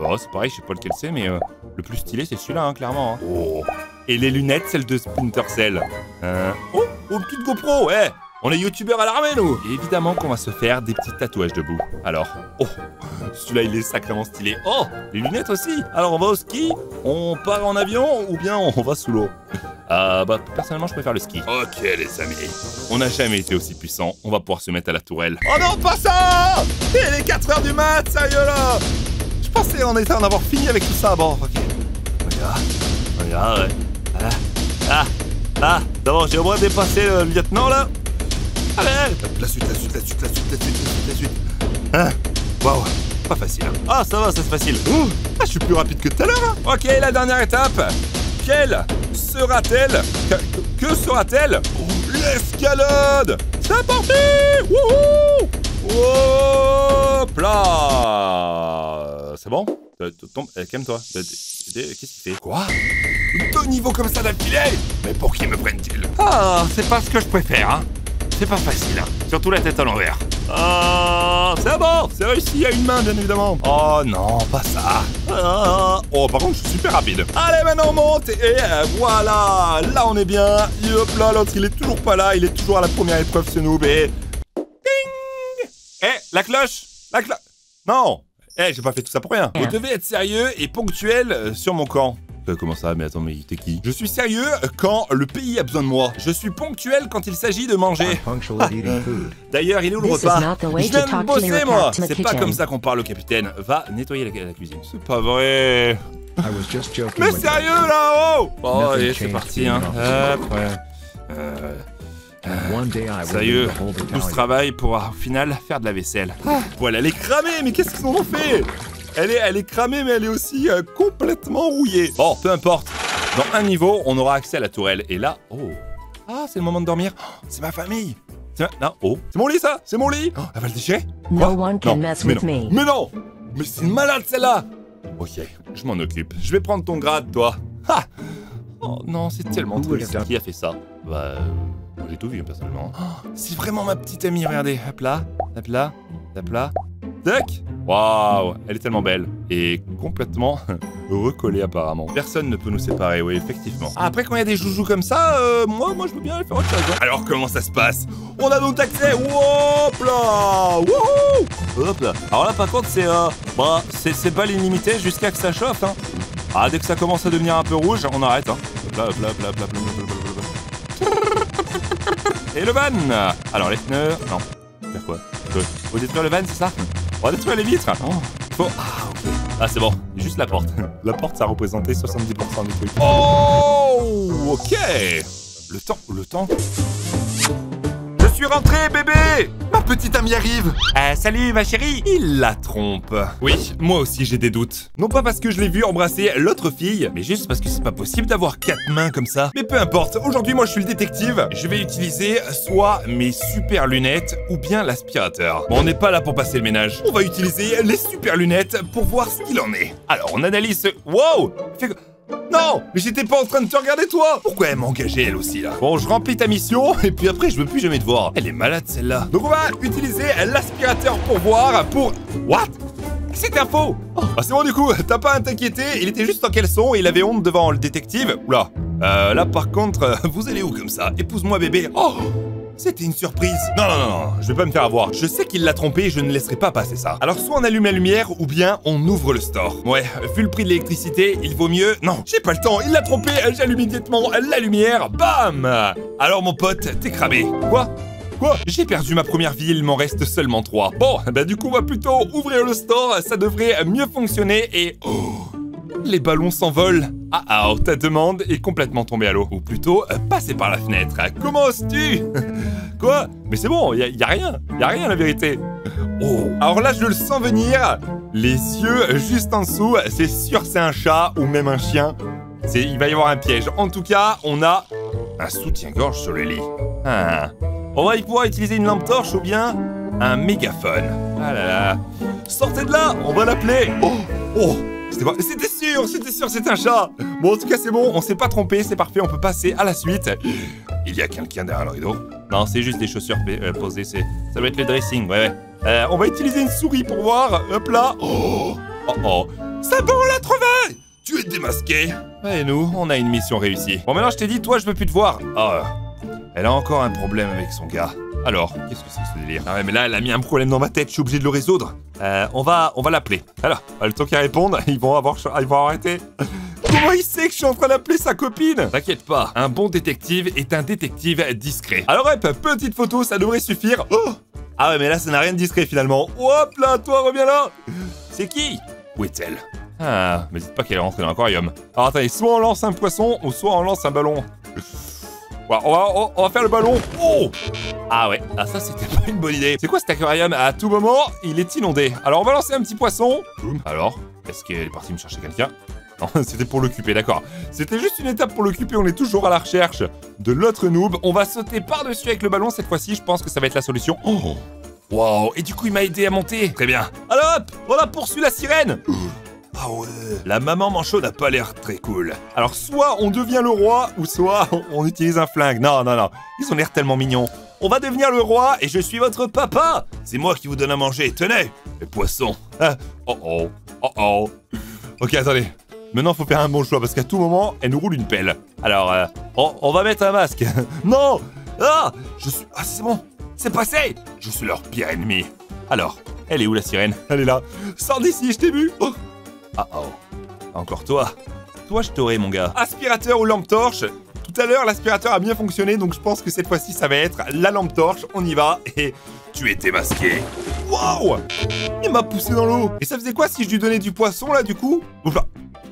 S1: Bon, c'est pareil, je sais pas lequel c'est, mais euh, le plus stylé, c'est celui-là, hein, clairement. hein. Oh. Et les lunettes, celles de Splinter Cell. Euh... Oh, oh, une petite GoPro, ouais On est youtubeurs à l'armée, nous Et évidemment qu'on va se faire des petits tatouages debout. Alors, oh, celui-là, il est sacrément stylé. Oh, les lunettes aussi Alors, on va au ski, on part en avion, ou bien on va sous l'eau Ah, bah, personnellement, je préfère le ski. Ok, les amis. On n'a jamais été aussi puissant, on va pouvoir se mettre à la tourelle. Oh non, pas ça Il est 4h du mat, sérieux, là Je pensais en était en avoir fini avec tout ça. Bon, ok. Y va, ouais. Ah, ah, ah. D'abord, j'ai au moins dépassé le lieutenant, là. Allez La suite, la suite, la suite, la suite, la suite, la suite, la suite. Hein? Waouh Pas facile. hein. Ah, ça va, ça c'est facile. Ouh Ah, je suis plus rapide que tout à l'heure. hein. Ok, la dernière étape. Quelle sera-t-elle? Que, que sera-t-elle? L'escalade C'est parti Wouhou Hop là C'est bon? Tombe, euh, calme-toi. T- t- Qu'est-ce qu'il fait? Quoi? Deux niveaux comme ça d'affilée Mais pour qui me prennent-ils Ah, c'est pas ce que je préfère, hein. C'est pas facile, hein. Surtout la tête à l'envers. Ah, c'est bon, c'est réussi à une main, bien évidemment. Oh non, pas ça. Ah, oh, par contre, je suis super rapide. Allez, maintenant on monte et euh, voilà. Là, on est bien. Et hop là, l'autre, il est toujours pas là. Il est toujours à la première épreuve, ce noob. Et ding. Eh, la cloche, la cloche. Non. Eh, j'ai pas fait tout ça pour rien. Vous devez être sérieux et ponctuel euh, sur mon camp. Euh, comment ça Mais attends, mais t'es qui? Je suis sérieux quand le pays a besoin de moi. Je suis ponctuel quand il s'agit de manger.
S2: Food.
S1: D'ailleurs, il est où le
S3: This
S1: repas? Je viens de bosser, moi C'est pas comme ça qu'on parle au capitaine. Va nettoyer la, la cuisine. C'est pas vrai
S2: I was just joking.
S1: Mais sérieux, là Oh Oh, allez, c'est parti, hein. Hop, ouais. Euh,
S2: you. And one day I will
S1: sérieux, tout ce travail pour, au final, faire de la vaisselle. Voilà, elle est cramée, mais qu'est-ce qu'ils en ont fait? Elle est, elle est cramée, mais elle est aussi euh, complètement rouillée. Bon, peu importe. Dans un niveau, on aura accès à la tourelle. Et là, oh. Ah, c'est le moment de dormir. Oh, c'est ma famille. C'est ma- Non, oh. C'est mon lit, ça C'est mon lit. Oh, elle va le déchirer
S3: No one can
S1: Non,
S3: mess
S1: mais
S3: with
S1: non.
S3: me.
S1: Mais non Mais c'est une malade celle-là Ok, je m'en occupe. Je vais prendre ton grade, toi. Ha Oh non, c'est tellement triste. Qui a fait ça Bah, euh, moi, j'ai tout vu, personnellement. Oh, c'est vraiment ma petite amie, regardez. Hop là, hop là, hop là. Tac Waouh Elle est tellement belle. Et complètement recollée, apparemment. Personne ne peut nous séparer, oui, effectivement. Ah, Après, quand il y a des joujoux comme ça, euh, moi, moi, je veux bien aller faire autre chose. hein. Alors, comment ça se passe? On a donc accès Hop là Wouhou Hop là Alors là, par contre, c'est... Euh, bah, c'est pas l'illimité jusqu'à que ça chauffe, hein. Ah, dès que ça commence à devenir un peu rouge, on arrête, hein. Hop là, hop là, hop là, hop là, hop là, hop là, hop là, hop là. Et le van? Alors, les pneus... Non. Faire quoi? Faut- Faut détruire le van, c'est ça? On va détruire les vitres Oh, Faut... Ah, ok. Ah, c'est bon. Juste la porte. La porte, ça représentait 70% du truc. Oh Ok Le temps... Le temps... Je suis rentré, bébé Ma petite amie arrive Euh, salut, ma chérie Il la trompe. Oui, moi aussi j'ai des doutes. Non pas parce que je l'ai vu embrasser l'autre fille, mais juste parce que c'est pas possible d'avoir quatre mains comme ça. Mais peu importe, aujourd'hui moi je suis le détective. Je vais utiliser soit mes super lunettes ou bien l'aspirateur. Bon, on n'est pas là pour passer le ménage. On va utiliser les super lunettes pour voir ce qu'il en est. Alors, on analyse ce... Wow Fais- non Mais j'étais pas en train de te regarder toi Pourquoi elle m'a engagé elle aussi là Bon, je remplis ta mission et puis après je veux plus jamais te voir. Elle est malade celle-là. Donc on va utiliser l'aspirateur pour voir, pour... What? C'est un faux? Ah c'est bon du coup, t'as pas à t'inquiéter, il était juste en caleçon et il avait honte devant le détective. Oula. Euh, là par contre, euh, vous allez où comme ça? Épouse-moi bébé. Oh c'était une surprise. Non, non, non, je vais pas me faire avoir. Je sais qu'il l'a trompé je ne laisserai pas passer ça. Alors soit on allume la lumière ou bien on ouvre le store. Ouais, vu le prix de l'électricité, il vaut mieux... Non, j'ai pas le temps, il l'a trompé, j'allume immédiatement la lumière, bam Alors mon pote, t'es cramé. Quoi? Quoi? J'ai perdu ma première vie, il m'en reste seulement trois. Bon, bah du coup on va plutôt ouvrir le store, ça devrait mieux fonctionner et... Oh Les ballons s'envolent. Ah ah, ta demande est complètement tombée à l'eau. Ou plutôt, euh, passer par la fenêtre. Comment oses-tu? Quoi? Mais c'est bon, y a, a rien. Y a rien la vérité. Oh, alors là, je le sens venir. Les yeux juste en dessous, c'est sûr c'est un chat ou même un chien. Il va y avoir un piège. En tout cas, on a un soutien-gorge sur le lit. Ah. On va y pouvoir utiliser une lampe torche ou bien un mégaphone. Ah là là. Sortez de là, on va l'appeler. Oh, oh. C'était sûr, c'était sûr, c'est un chat. Bon, en tout cas, c'est bon, on s'est pas trompé, c'est parfait, on peut passer à la suite. Il y a quelqu'un derrière le rideau. Non, c'est juste des chaussures euh, posées, c'est ça doit être le dressing, ouais ouais. Euh, on va utiliser une souris pour voir. Hop là. Oh, oh, oh. C'est bon, on l'a trouvé Tu es démasqué. Et nous, on a une mission réussie. Bon, maintenant, je t'ai dit, toi, je veux plus te voir. Oh, elle a encore un problème avec son gars. Alors, qu'est-ce que c'est que ce délire Ah ouais, mais là, elle a mis un problème dans ma tête, je suis obligé de le résoudre. Euh, on va, on va l'appeler. Alors, le temps qu'ils répondent, ils vont avoir, ils vont arrêter. Comment il sait que je suis en train d'appeler sa copine? T'inquiète pas, un bon détective est un détective discret. Alors hop, petite photo, ça devrait suffire. Oh ah ouais, mais là, ça n'a rien de discret finalement. Hop là, toi, reviens là C'est qui? Où est-elle? Ah, mais dites pas qu'elle est rentrée dans l'aquarium. Alors attendez, soit on lance un poisson, ou soit on lance un ballon. On, va, on, va, faire le ballon. Oh Ah ouais, ah ça c'était pas une bonne idée. C'est quoi cet aquarium À tout moment, il est inondé. Alors on va lancer un petit poisson. Alors, est-ce qu'elle est partie me chercher quelqu'un? C'était pour l'occuper, d'accord. C'était juste une étape pour l'occuper, on est toujours à la recherche de l'autre noob. On va sauter par-dessus avec le ballon cette fois-ci, je pense que ça va être la solution. Oh Wow, et du coup il m'a aidé à monter. Très bien. Alors hop, on a poursuivi la sirène. Ah ouais. La maman manchot n'a pas l'air très cool. Alors soit on devient le roi, ou soit on utilise un flingue. Non, non, non. Ils ont l'air tellement mignons. On va devenir le roi et je suis votre papa. C'est moi qui vous donne à manger. Tenez, les poissons. Ah, oh oh, oh oh. Ok, attendez. Maintenant, faut faire un bon choix parce qu'à tout moment, elle nous roule une pelle. Alors, euh, on, va mettre un masque. non Ah Je suis... Ah, c'est bon C'est passé Je suis leur pire ennemi. Alors, elle est où la sirène? Elle est là. Sors d'ici, je t'ai vu oh. Ah oh. Encore toi. Toi, je t'aurai, mon gars. Aspirateur ou lampe torche? Tout à l'heure, l'aspirateur a bien fonctionné, donc je pense que cette fois-ci, ça va être la lampe torche. On y va. Et tu es démasqué. Waouh Il m'a poussé dans l'eau. Et ça faisait quoi si je lui donnais du poisson, là, du coup?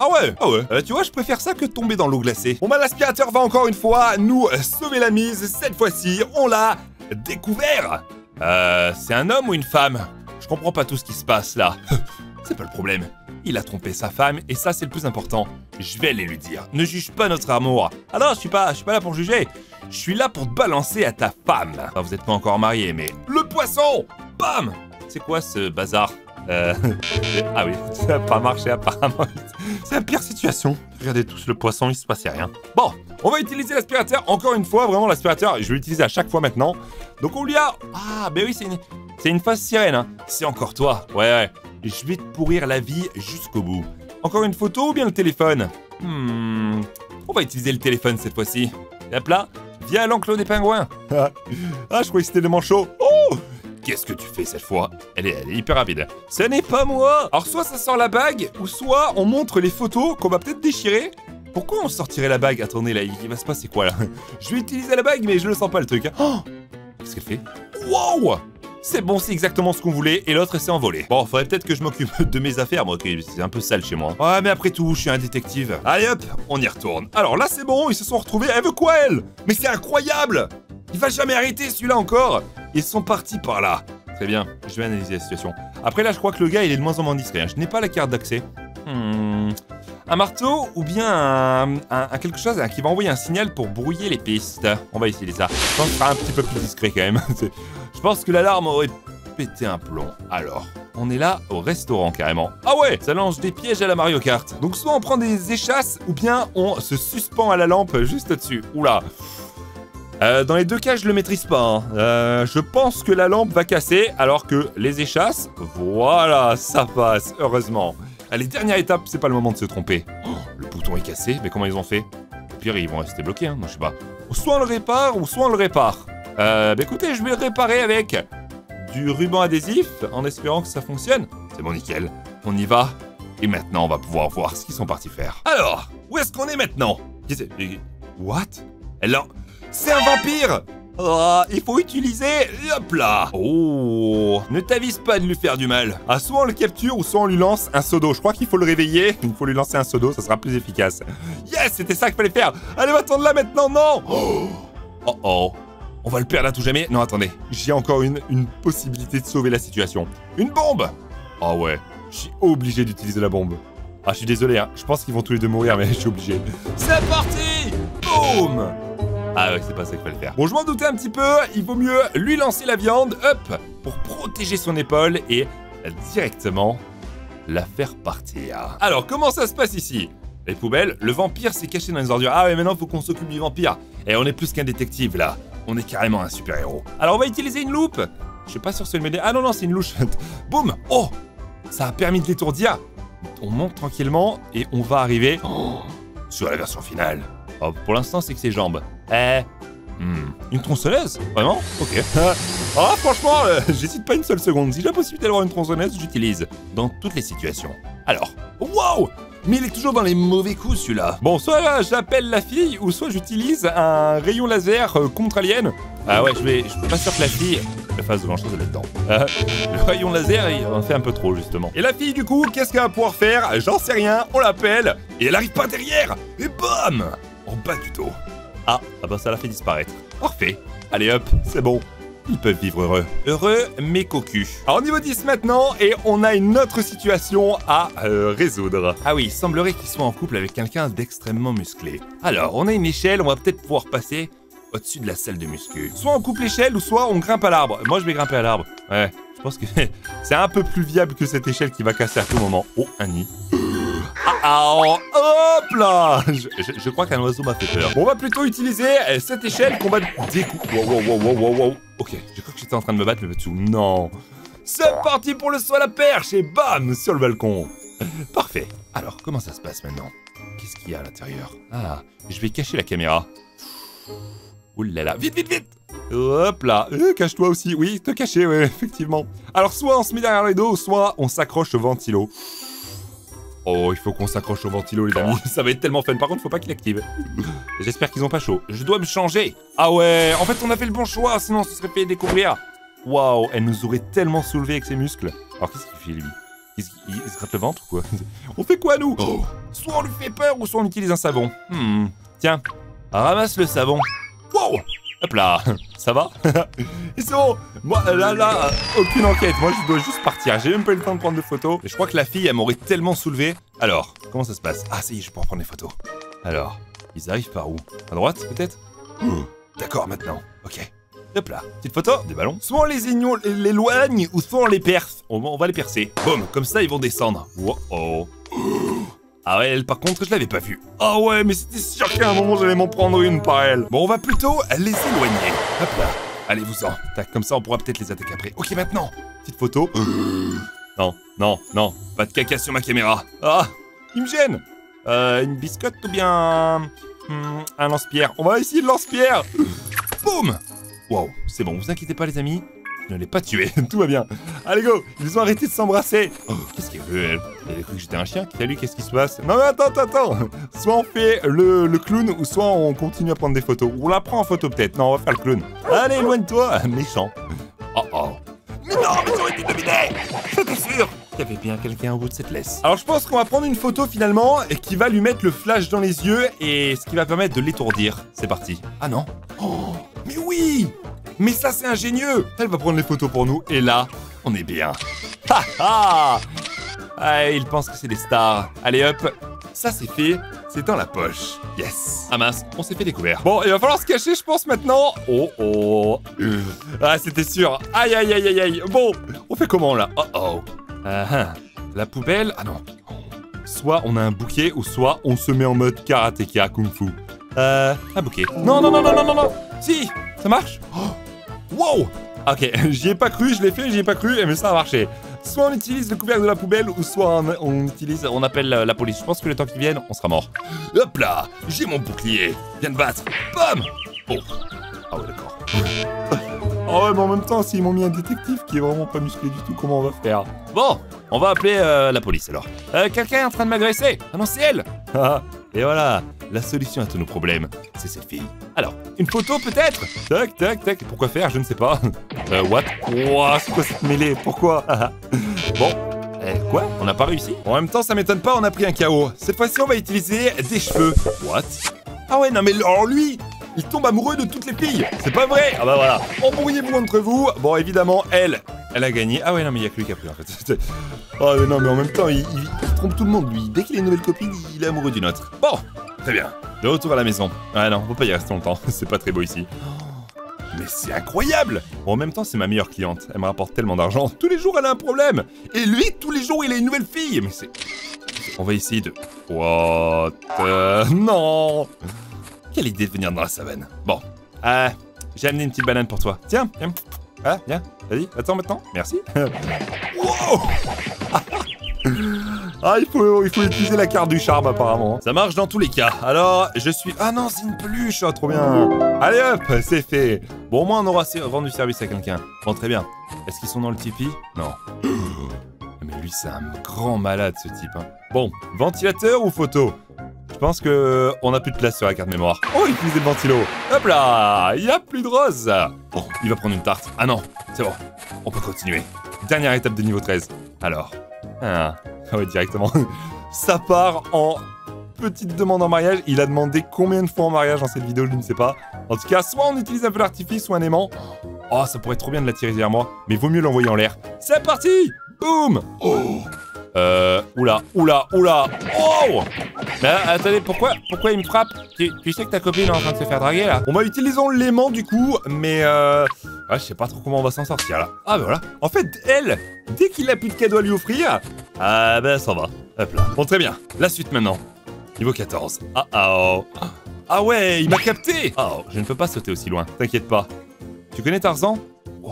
S1: Ah ouais Ah ouais euh, Tu vois, je préfère ça que tomber dans l'eau glacée. Bon bah l'aspirateur va encore une fois nous sauver la mise. Cette fois-ci, on l'a découvert Euh, c'est un homme ou une femme? Je comprends pas tout ce qui se passe là. c'est pas le problème. Il a trompé sa femme et ça c'est le plus important. Je vais aller lui dire. Ne juge pas notre amour. Alors, je suis pas, je suis pas là pour juger. Je suis là pour te balancer à ta femme. Enfin, vous êtes pas encore mariés, mais le poisson Bam C'est quoi ce bazar? Euh... ah oui, ça n'a pas marché apparemment. C'est la pire situation. Regardez tous le poisson, il se passait rien. Bon, on va utiliser l'aspirateur encore une fois, vraiment l'aspirateur, je vais l'utiliser à chaque fois maintenant. Donc on lui a... Ah, ben oui, c'est une... C'est une phase sirène, hein. C'est encore toi. Ouais, ouais. Je vais te pourrir la vie jusqu'au bout. Encore une photo ou bien le téléphone? Hmm... On va utiliser le téléphone cette fois-ci. Hop là, viens à l'enclos des pingouins. ah, je croyais que c'était le manchot. Oh Qu'est-ce que tu fais cette fois? Elle est, hyper rapide. Ce n'est pas moi Alors soit ça sort la bague, ou soit on montre les photos qu'on va peut-être déchirer. Pourquoi on sortirait la bague? Attendez là, il va se passer quoi là? Je vais utiliser la bague mais je le sens pas le truc. Hein. Oh Qu'est-ce qu'elle fait? Wow c'est bon, c'est exactement ce qu'on voulait, et l'autre s'est envolé. Bon, faudrait peut-être que je m'occupe de mes affaires, moi, ok, c'est un peu sale chez moi. Ouais, mais après tout, je suis un détective. Allez hop, on y retourne. Alors là, c'est bon, ils se sont retrouvés, elle veut quoi, elle Mais c'est incroyable Il va jamais arrêter, celui-là, encore Ils sont partis par là. Très bien, je vais analyser la situation. Après là, je crois que le gars, il est de moins en moins discret. Hein. Je n'ai pas la carte d'accès. Hmm. Un marteau ou bien un, quelque chose hein, qui va envoyer un signal pour brouiller les pistes. On va essayer ça. Je pense que sera un petit peu plus discret quand même. Je pense que l'alarme aurait pété un plomb. Alors, on est là au restaurant carrément. Ah ouais, ça lance des pièges à la Mario Kart. Donc soit on prend des échasses ou bien on se suspend à la lampe juste au-dessus. Oula. Euh, dans les deux cas, je le maîtrise pas. Hein. Euh, je pense que la lampe va casser, alors que les échasses, voilà, ça passe, heureusement. Allez, dernière étape, c'est pas le moment de se tromper. Oh, le bouton est cassé, mais comment ils ont fait? Pire, ils vont rester bloqués, hein, non, je sais pas. Soit on le répare, ou soit on le répare. Euh, bah écoutez, je vais le réparer avec du ruban adhésif, en espérant que ça fonctionne. C'est bon, nickel. On y va. Et maintenant, on va pouvoir voir ce qu'ils sont partis faire. Alors, où est-ce qu'on est maintenant? What? Alors, c'est un vampire Ah, il faut utiliser... Hop là Oh Ne t'avise pas de lui faire du mal. Ah, soit on le capture ou soit on lui lance un seau. Je crois qu'il faut le réveiller. Il faut lui lancer un seau ça sera plus efficace. Yes, c'était ça qu'il fallait faire Allez, va là maintenant, non Oh oh, oh. On va le perdre à tout jamais. Non, attendez. J'ai encore une, possibilité de sauver la situation. Une bombe Oh ouais, je suis obligé d'utiliser la bombe. Ah, je suis désolé, hein. je pense qu'ils vont tous les deux mourir, mais je suis obligé. C'est parti Boum Ah ouais, c'est pas ça qu'il fallait faire. Bon, je m'en doutais un petit peu, il vaut mieux lui lancer la viande, hop, pour protéger son épaule et directement la faire partir. Alors, comment ça se passe ici? Les poubelles, le vampire s'est caché dans les ordures. Ah ouais, maintenant, faut qu'on s'occupe du vampire. Et on est plus qu'un détective, là. On est carrément un super-héros. Alors, on va utiliser une loupe Je suis pas c'est une m'aider. Ah non, non, c'est une louche. Boum Oh Ça a permis de l'étourdir on monte tranquillement et on va arriver sur la version finale. Oh, pour l'instant, c'est que ses jambes. Eh hmm, Une tronçonneuse Vraiment Ok. Ah, franchement, euh, j'hésite pas une seule seconde. Si j'ai la possibilité d'avoir une tronçonneuse, j'utilise. Dans toutes les situations. Alors, wow mais il est toujours dans les mauvais coups celui-là. Bon, soit j'appelle la fille, ou soit j'utilise un rayon laser euh, contre alien. Ah ouais, je vais, je suis pas sûr que la fille fasse grand chose là-dedans. Euh, le rayon laser, il en fait un peu trop justement. Et la fille du coup, qu'est-ce qu'elle va pouvoir faire? J'en sais rien, on l'appelle, et elle arrive pas derrière, et bam En bas du dos. Ah, ah bah ça l'a fait disparaître. Parfait. Allez hop, c'est bon. Ils peuvent vivre heureux. Heureux, mais cocu. Alors niveau 10 maintenant, et on a une autre situation à euh, résoudre. Ah oui, il semblerait qu'il soit en couple avec quelqu'un d'extrêmement musclé. Alors, on a une échelle, on va peut-être pouvoir passer au-dessus de la salle de muscu. Soit on coupe l'échelle, ou soit on grimpe à l'arbre. Moi, je vais grimper à l'arbre. Ouais, je pense que c'est un peu plus viable que cette échelle qui va casser à tout moment. Oh, un nid. Ah, oh, hop là je, crois qu'un oiseau m'a fait peur. Bon, on va plutôt utiliser euh, cette échelle qu'on va découper. Wow, wow, wow, wow, wow, Ok, j'ai cru que j'étais en train de me battre, mais tout. Non. C'est parti pour le saut à la perche et bam sur le balcon. Parfait. Alors, comment ça se passe maintenant? Qu'est-ce qu'il y a à l'intérieur? Ah, je vais cacher la caméra. Ouh là là, vite, vite, vite Hop là, euh, cache-toi aussi, oui, te cacher, ouais, effectivement. Alors soit on se met derrière les dos, soit on s'accroche au ventilo. Oh, il faut qu'on s'accroche au ventilo, les amis. Ça va être tellement fun. Par contre, faut pas qu'il active. J'espère qu'ils ont pas chaud. Je dois me changer. Ah ouais, en fait, on a fait le bon choix, sinon on se serait fait découvrir. Waouh, elle nous aurait tellement soulevé avec ses muscles. Alors, qu'est-ce qu'il fait, lui? Il, se gratte le ventre ou quoi? On fait quoi, nous? Oh. Soit on lui fait peur, ou soit on utilise un savon. Hmm. Tiens, ramasse le savon. Wow Hop là Ça va c'est bon Moi, là, là, aucune enquête. Moi, je dois juste partir. J'ai même pas eu le temps de prendre de photos. Je crois que la fille, elle m'aurait tellement soulevé. Alors, comment ça se passe Ah, ça y est, je peux prendre des photos. Alors, ils arrivent par où À droite, peut-être D'accord, maintenant. Ok. Hop là, petite photo, des ballons. Soit on les éloigne, ou soit on les perce. On, on va les percer. Boum, comme ça, ils vont descendre. Wow. -oh. Ah ouais, elle, par contre, je l'avais pas vue. Ah ouais, mais c'était sûr qu'à un moment, j'allais m'en prendre une par elle. Bon, on va plutôt les éloigner. Hop là. Allez, vous en. Tac, comme ça, on pourra peut-être les attaquer après. Ok, maintenant. Petite photo. non, non, non. Pas de caca sur ma caméra. Ah, il me gêne. Euh, une biscotte ou bien... Hmm, un lance-pierre? On va essayer le lance-pierre. Boum Wow, c'est bon, vous inquiétez pas les amis, ne l'ai pas tué, tout va bien. Allez go, ils ont arrêté de s'embrasser. Oh, qu'est-ce qu'elle veut elle? Elle a cru que j'étais un chien Salut, qu'est-ce qui se passe? Non mais attends, attends, attends Soit on fait le, le, clown, ou soit on continue à prendre des photos. On la prend en photo peut-être. Non, on va faire le clown. Allez, éloigne-toi Méchant. Oh oh. Mais non, mais j'aurais été dominé C'était sûr il y avait bien quelqu'un au bout de cette laisse. Alors je pense qu'on va prendre une photo finalement et qui va lui mettre le flash dans les yeux et ce qui va permettre de l'étourdir. C'est parti. Ah non Oh Mais oui mais ça, c'est ingénieux Elle va prendre les photos pour nous, et là, on est bien. Ha ha ah, Il pense que c'est des stars. Allez hop Ça, c'est fait. C'est dans la poche. Yes Ah mince, on s'est fait découvert. Bon, il va falloir se cacher, je pense, maintenant. Oh oh Ah, c'était sûr. Aïe, aïe, aïe, aïe, aïe. Bon, on fait comment, là? Oh oh ah, ah. La poubelle? Ah non. Soit on a un bouquet, ou soit on se met en mode karatéka kung fu. Euh, un bouquet. Non, non, non, non, non, non, non Si Ça marche? Oh Wow Ok, j'y ai pas cru, je l'ai fait, j'y ai pas cru, mais ça a marché. Soit on utilise le couvercle de la poubelle, ou soit on, utilise, on appelle la police. Je pense que le temps qu'ils viennent, on sera mort. Hop là J'ai mon bouclier Viens de battre Bam Oh Ah ouais, d'accord. Ah ouais, mais en même temps, s'ils m'ont mis un détective qui est vraiment pas musclé du tout, comment on va faire? Bon, on va appeler euh, la police alors. Euh, quelqu'un est en train de m'agresser? Ah non, c'est elle ah, Et voilà la solution à tous nos problèmes, c'est cette fille. Alors, une photo peut-être? Tac, tac, tac. Pourquoi faire? Je ne sais pas. Euh, what? Ouah, c'est quoi cette mêlée? Pourquoi? Bon, eh, quoi? On n'a pas réussi? En même temps, ça m'étonne pas, on a pris un KO. Cette fois-ci, on va utiliser des cheveux. What? Ah ouais, non mais alors lui, il tombe amoureux de toutes les filles. C'est pas vrai Ah bah voilà. Embrouillez-vous entre vous. Bon, évidemment, elle, elle a gagné. Ah ouais, non mais il y a que lui qui a pris en fait. oh non, mais en même temps, il trompe tout le monde lui. Dès qu'il a une nouvelle copine, il est amoureux d'une autre. Bon, très bien. De retour à la maison. Ah non, on peut pas y rester longtemps. C'est pas très beau ici. Mais c'est incroyable Bon, en même temps, c'est ma meilleure cliente. Elle me rapporte tellement d'argent. Tous les jours, elle a un problème. Et lui, tous les jours, il a une nouvelle fille. Mais c'est... On va essayer de... What Non Quelle idée de venir dans la savane. Bon. Euh, j'ai amené une petite banane pour toi. Tiens, tiens. Ah, viens. Vas-y, attends maintenant. Merci. wow Ah, il faut, il utiliser la carte du charme apparemment. Ça marche dans tous les cas. Alors, je suis... Ah non, c'est une peluche, oh, trop bien. Allez hop, c'est fait. Bon, au moins on aura rendu service à quelqu'un. Bon, très bien. Est-ce qu'ils sont dans le Tipeee? Non. Mais lui, c'est un grand malade, ce type. hein. Bon, ventilateur ou photo? Je pense que on a plus de place sur la carte mémoire. Oh, utilisez le ventilo. Hop là, il y a plus de rose. Bon, il va prendre une tarte. Ah non, c'est bon. On peut continuer. Dernière étape de niveau 13. Alors. Ah, ah ouais, directement. Ça part en petite demande en mariage. Il a demandé combien de fois en mariage dans cette vidéo, je ne sais pas. En tout cas, soit on utilise un peu d'artifice ou un aimant. Oh, ça pourrait être trop bien de l'attirer vers moi, mais vaut mieux l'envoyer en l'air. C'est parti Boum Oh Euh... Oula, oula, oula Oh Mais attendez, pourquoi, pourquoi il me frappe tu, tu sais que ta copine est en train de se faire draguer, là Bon bah, utilisons l'aimant, du coup, mais euh... Ouais, je sais pas trop comment on va s'en sortir, là. Ah bah voilà. En fait, elle, dès qu'il a plus de cadeaux à lui offrir, ah bah ça va. Hop là. Bon, très bien. La suite, maintenant. Niveau 14. Ah ah oh. Ah ouais, il m'a capté Oh, je ne peux pas sauter aussi loin, t'inquiète pas. Tu connais Tarzan?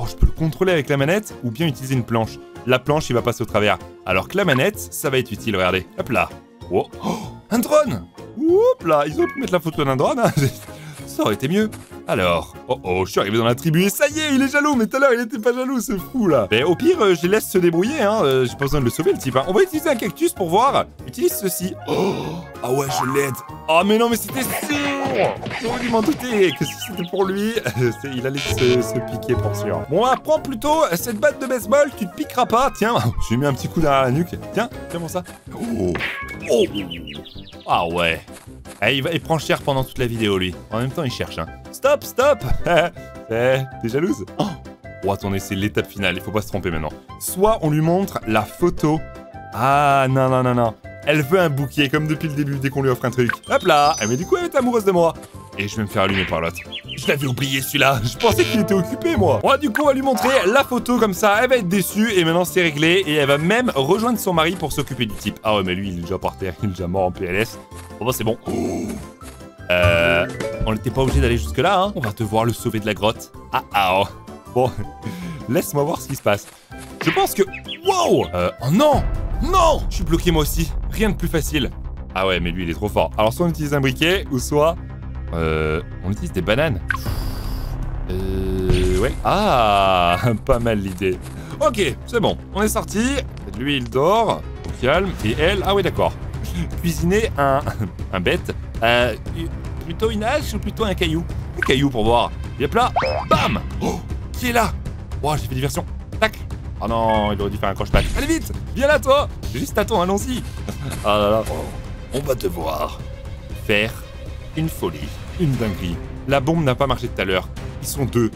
S1: Oh, je peux le contrôler avec la manette ou bien utiliser une planche. La planche, il va passer au travers. Alors que la manette, ça va être utile, regardez. Hop là. Oh, oh, un drone Hop là, ils ont pu mettre la photo d'un drone. hein. Ça aurait été mieux. Alors, oh oh, je suis arrivé dans la tribu et ça y est, il est jaloux, mais tout à l'heure il était pas jaloux, ce fou là. Mais au pire, euh, je les laisse se débrouiller, hein. euh, J'ai pas besoin de le sauver le type. hein. On va utiliser un cactus pour voir. Utilise ceci. Oh, ah ouais, je l'aide. Oh mais non, mais c'était sûr J'aurais dû m'en douter que si c'était pour lui, il allait se, piquer pour sûr. Bon, prends plutôt cette batte de baseball, tu te piqueras pas. Tiens, j'ai mis un petit coup derrière la nuque. Tiens, tiens moi ça? Oh. Oh. Ah ouais. Eh, il, il prend cher pendant toute la vidéo, lui. En même temps, il cherche, hein. Stop, stop Eh, T'es jalouse? Oh, oh attendez, c'est l'étape finale, il faut pas se tromper maintenant. Soit on lui montre la photo. Ah, non, non, non, non. Elle veut un bouquet, comme depuis le début, dès qu'on lui offre un truc. Hop là Mais du coup, elle est amoureuse de moi. Et je vais me faire allumer par l'autre. Je l'avais oublié celui-là. Je pensais qu'il était occupé, moi. Ouais, du coup, on va lui montrer la photo comme ça. Elle va être déçue et maintenant c'est réglé. Et elle va même rejoindre son mari pour s'occuper du type. Ah ouais, mais lui, il est déjà par terre. Il est déjà mort en PLS. Bon, bah, c'est bon. Euh. On n'était pas obligé d'aller jusque-là, hein. On va devoir le sauver de la grotte. Ah ah. oh. Bon, laisse-moi voir ce qui se passe. Je pense que. Wow euh, Oh non Non Je suis bloqué moi aussi. Rien de plus facile. Ah ouais, mais lui, il est trop fort. Alors, soit on utilise un briquet, ou soit. Euh. On utilise des bananes. Euh. Ouais. Ah Pas mal l'idée. Ok, c'est bon. On est sorti. Lui, il dort. Au calme. Et elle. Ah ouais, d'accord. Cuisiner un. un bête. Euh. Plutôt une hache ou plutôt un caillou? Un caillou pour voir. Yep là. Bam Oh Qui est là? Oh, j'ai fait diversion. Oh non, il aurait dû faire un croche-patte. Allez vite Viens là, toi Juste attends, allons-y Ah là là. On va devoir faire une folie, une dinguerie. La bombe n'a pas marché tout à l'heure. Ils sont deux.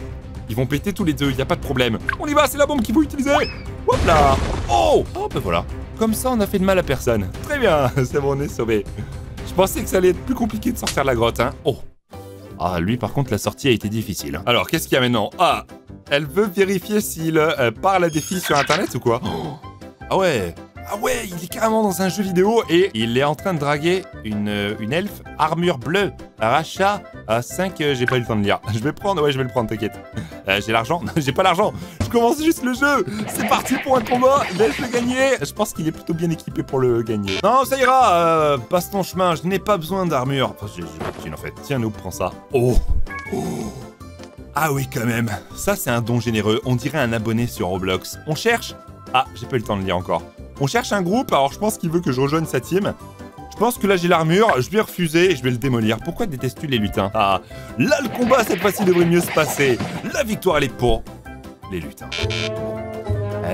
S1: Ils vont péter tous les deux, y a pas de problème. On y va, c'est la bombe qu'il faut utiliser Hop là Oh Oh, ben voilà. Comme ça, on a fait de mal à personne. Très bien, c'est bon, on est sauvé. Je pensais que ça allait être plus compliqué de sortir de la grotte, hein. Oh Ah, lui, par contre, la sortie a été difficile. hein. Alors, qu'est-ce qu'il y a maintenant? Ah Elle veut vérifier s'il euh, parle à des filles sur Internet ou quoi? Ah ouais Ah ouais, il est carrément dans un jeu vidéo et il est en train de draguer une, euh, une elfe armure bleue. Rachat à 5, euh, j'ai pas eu le temps de lire. Je vais prendre, ouais, je vais le prendre, t'inquiète. Euh, j'ai l'argent j'ai pas l'argent. Je commence juste le jeu. C'est parti pour un combat. Laisse-le gagner. Je pense qu'il est plutôt bien équipé pour le gagner. Non, ça ira. passe ton chemin. Je n'ai pas besoin d'armure. Enfin, j'ai en fait. Tiens, nous, prends ça. Oh. Oh. Ah oui, quand même. Ça, c'est un don généreux. On dirait un abonné sur Roblox. On cherche. Ah, j'ai pas eu le temps de lire encore. On cherche un groupe. Alors, je pense qu'il veut que je rejoigne sa team. Je pense que là j'ai l'armure, je vais refuser et je vais le démolir. Pourquoi détestes-tu les lutins? Ah, là le combat cette fois-ci devrait mieux se passer. La victoire elle est pour les lutins.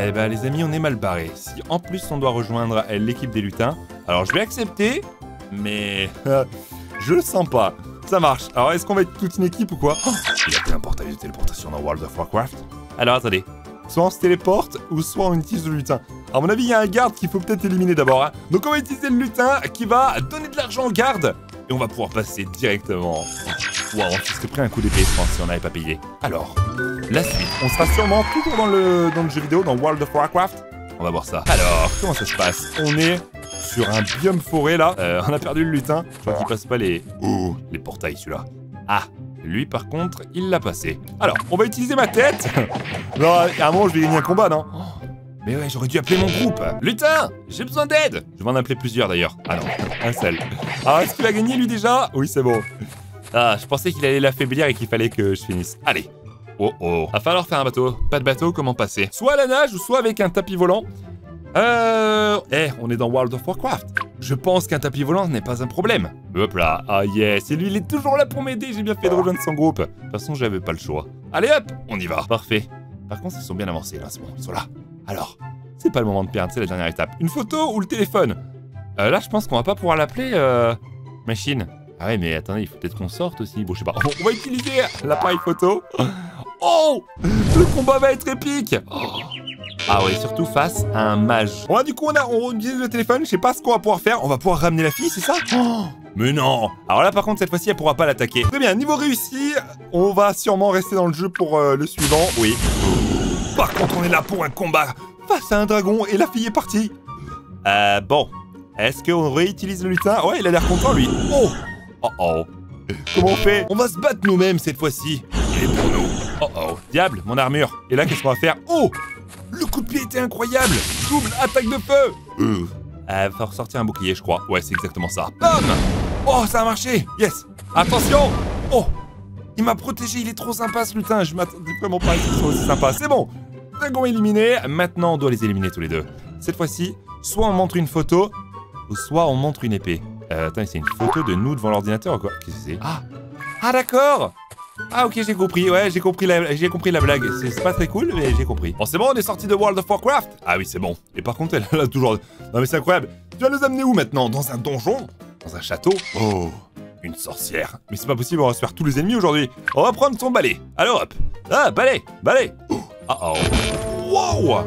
S1: Eh ben les amis, on est mal barré. Si en plus on doit rejoindre euh, l'équipe des lutins, alors je vais accepter, mais euh, je le sens pas. Ça marche. Alors est-ce qu'on va être toute une équipe ou quoi? Oh, Il a un portail de téléportation dans World of Warcraft. Alors attendez, soit on se téléporte ou soit on utilise le lutin. À mon avis, il y a un garde qu'il faut peut-être éliminer d'abord. hein. Donc on va utiliser le lutin qui va donner de l'argent au garde et on va pouvoir passer directement. Wow, on se serait pris un coup d'épée, je pense, si on n'avait pas payé. Alors, la suite, on sera sûrement toujours dans le, dans le jeu vidéo, dans World of Warcraft. On va voir ça. Alors, comment ça se passe? On est sur un biome forêt là. Euh, on a perdu le lutin. Je crois qu'il passe pas les. Oh, les portails celui-là. Ah, lui par contre, il l'a passé. Alors, on va utiliser ma tête. non, à un moment, je vais gagner un combat, non? Mais ouais, j'aurais dû appeler mon groupe. Lutin, j'ai besoin d'aide. Je vais en appeler plusieurs d'ailleurs. Ah non, un seul. Ah, est-ce qu'il a gagné lui déjà? Oui, c'est bon. Ah, je pensais qu'il allait l'affaiblir et qu'il fallait que je finisse. Allez. Oh oh. Va falloir faire un bateau. Pas de bateau, comment passer? Soit à la nage ou soit avec un tapis volant. Euh... Eh, on est dans World of Warcraft. Je pense qu'un tapis volant n'est pas un problème. Hop là. Ah yes. Et lui, il est toujours là pour m'aider. J'ai bien fait de rejoindre son groupe. De toute façon, j'avais pas le choix. Allez hop, on y va. Parfait. Par contre, ils sont bien avancés là, c'est bon. Ils sont là. Alors, c'est pas le moment de perdre, c'est la dernière étape. Une photo ou le téléphone? Euh, Là, je pense qu'on va pas pouvoir l'appeler, euh... Machine. Ah ouais, mais attendez, il faut peut-être qu'on sorte aussi. Bon, je sais pas. On va utiliser l'appareil photo. Oh Le combat va être épique. Ah ouais, surtout face à un mage. Bon, là, du coup, on a on utilise le téléphone. Je sais pas ce qu'on va pouvoir faire. On va pouvoir ramener la fille, c'est ça? Oh Mais non Alors là, par contre, cette fois-ci, elle pourra pas l'attaquer. Très bien, niveau réussi, on va sûrement rester dans le jeu pour euh, le suivant. Oui. Par contre, on est là pour un combat face à un dragon et la fille est partie. Euh, bon. Est-ce qu'on réutilise le lutin? Ouais, il a l'air content, lui. Oh Oh oh. Comment on fait? On va se battre nous-mêmes cette fois-ci. Pour nous. Oh oh. Diable, mon armure. Et là, qu'est-ce qu'on va faire? Oh Le coup de pied était incroyable Double attaque de feu Euh. Euh, faut ressortir un bouclier, je crois. Ouais, c'est exactement ça. Bam Oh, ça a marché Yes Attention Oh Il m'a protégé, il est trop sympa ce lutin. Je m'attendais vraiment pas à ce qu'il soit aussi sympa. C'est bon Dragon éliminé. Maintenant, on doit les éliminer tous les deux. Cette fois-ci, soit on montre une photo, soit on montre une épée. Euh, attends, c'est une photo de nous devant l'ordinateur quoi Qu'est-ce que c'est? Ah Ah d'accord ah ok j'ai compris, ouais j'ai compris la compris la blague. C'est pas très cool mais j'ai compris. Bon c'est bon on est sorti de World of Warcraft Ah oui c'est bon. Et par contre elle a toujours... Non mais c'est incroyable. Tu vas nous amener où maintenant? Dans un donjon? Dans un château? Oh Une sorcière. Mais c'est pas possible on va se faire tous les ennemis aujourd'hui. On va prendre son balai. Alors hop Ah balai Balai Oh oh Wow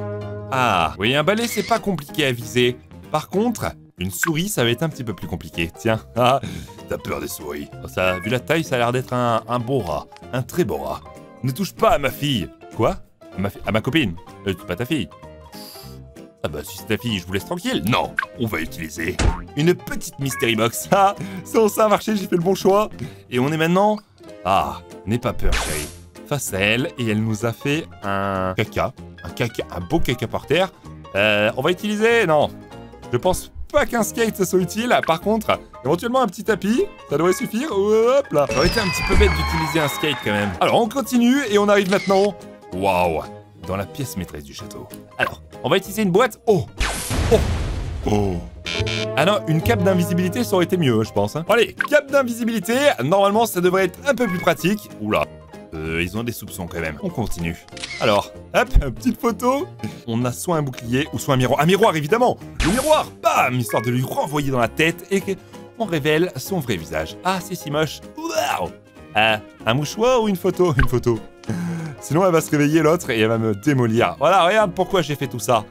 S1: Ah Oui un balai c'est pas compliqué à viser. Par contre... Une souris, ça va être un petit peu plus compliqué. Tiens, ah, t'as peur des souris. Oh, Ça, vu la taille, ça a l'air d'être un, beau rat. Un très beau rat. Ne touche pas à ma fille. Quoi? À ma, copine euh, pas ta fille. Ah bah si c'est ta fille, je vous laisse tranquille. Non, on va utiliser une petite mystery box. Ah, ça a marché, j'ai fait le bon choix. Et on est maintenant... Ah, n'aie pas peur, chérie. Face à elle, et elle nous a fait un caca. Un caca, un beau caca par terre. Euh, on va utiliser... Non, je pense pas qu'un skate ce soit utile. Par contre, éventuellement un petit tapis, ça devrait suffire. Hop là. Ça aurait été un petit peu bête d'utiliser un skate quand même. Alors on continue et on arrive maintenant. Waouh Dans la pièce maîtresse du château. Alors, on va utiliser une boîte. Oh Oh Oh ah non, une cape d'invisibilité, ça aurait été mieux, je pense. hein. Bon, allez, cape d'invisibilité, normalement, ça devrait être un peu plus pratique. Oula, euh, ils ont des soupçons quand même. On continue. Alors, hop, petite photo. On a soit un bouclier ou soit un miroir. Un miroir, évidemment Le miroir, bam Histoire de lui renvoyer dans la tête et qu'on révèle son vrai visage. Ah, c'est si moche. Waouh Ah, un mouchoir ou une photo? Une photo. Sinon, elle va se réveiller l'autre et elle va me démolir. Voilà, regarde pourquoi j'ai fait tout ça.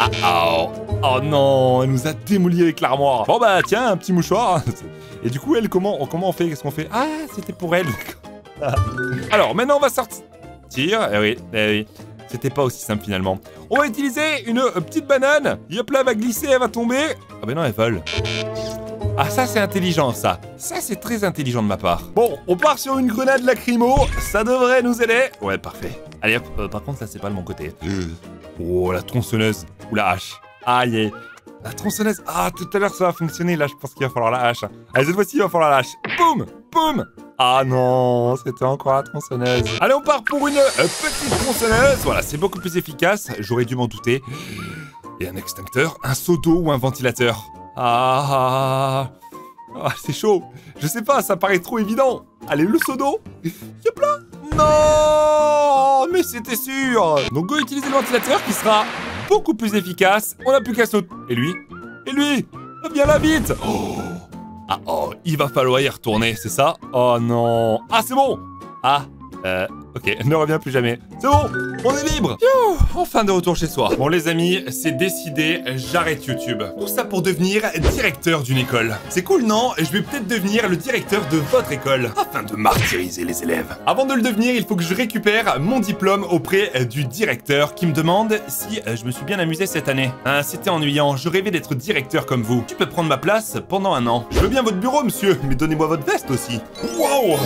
S1: Ah oh. oh non, elle nous a démoli avec l'armoire. Bon bah tiens, un petit mouchoir. Et du coup, elle, comment, comment on fait? Qu'est-ce qu'on fait? Ah, c'était pour elle. Alors, maintenant, on va sortir. Eh oui, eh oui. C'était pas aussi simple finalement. On va utiliser une euh, petite banane. Yop là, elle va glisser, elle va tomber. Ah ben non, elle vole. Ah ça c'est intelligent ça. Ça c'est très intelligent de ma part. Bon, on part sur une grenade lacrymo. Ça devrait nous aider. Ouais, parfait. Allez hop, euh, par contre ça c'est pas de mon côté. Oh, la tronçonneuse. Ou la hache. Aïe. La tronçonneuse. Ah, tout à l'heure ça va fonctionner. Là, je pense qu'il va falloir la hache. Allez, cette fois-ci, il va falloir la hache. Boum Boum Ah non, c'était encore la tronçonneuse. Allez, on part pour une euh, petite tronçonneuse. Voilà, c'est beaucoup plus efficace. J'aurais dû m'en douter. Et un extincteur, un seau d'eau ou un ventilateur Ah, ah, c'est chaud. Je sais pas, ça paraît trop évident. Allez, le seau d'eau. Yop là. Non Mais c'était sûr Donc go utiliser le ventilateur qui sera beaucoup plus efficace. On n'a plus qu'à sauter. Et lui? Et lui? Viens là vite oh. Ah oh, il va falloir y retourner, c'est ça? Oh non. Ah c'est bon! Ah, euh, Ok, ne reviens plus jamais. C'est bon, on est libre Youh, Enfin de retour chez soi. Bon les amis, c'est décidé, j'arrête YouTube. Tout ça pour devenir directeur d'une école. C'est cool non? Je vais peut-être devenir le directeur de votre école, afin de martyriser les élèves. Avant de le devenir, il faut que je récupère mon diplôme auprès du directeur qui me demande si euh, je me suis bien amusé cette année. Ah, c'était ennuyant, je rêvais d'être directeur comme vous. Tu peux prendre ma place pendant un an. Je veux bien votre bureau monsieur, mais donnez-moi votre veste aussi. Wow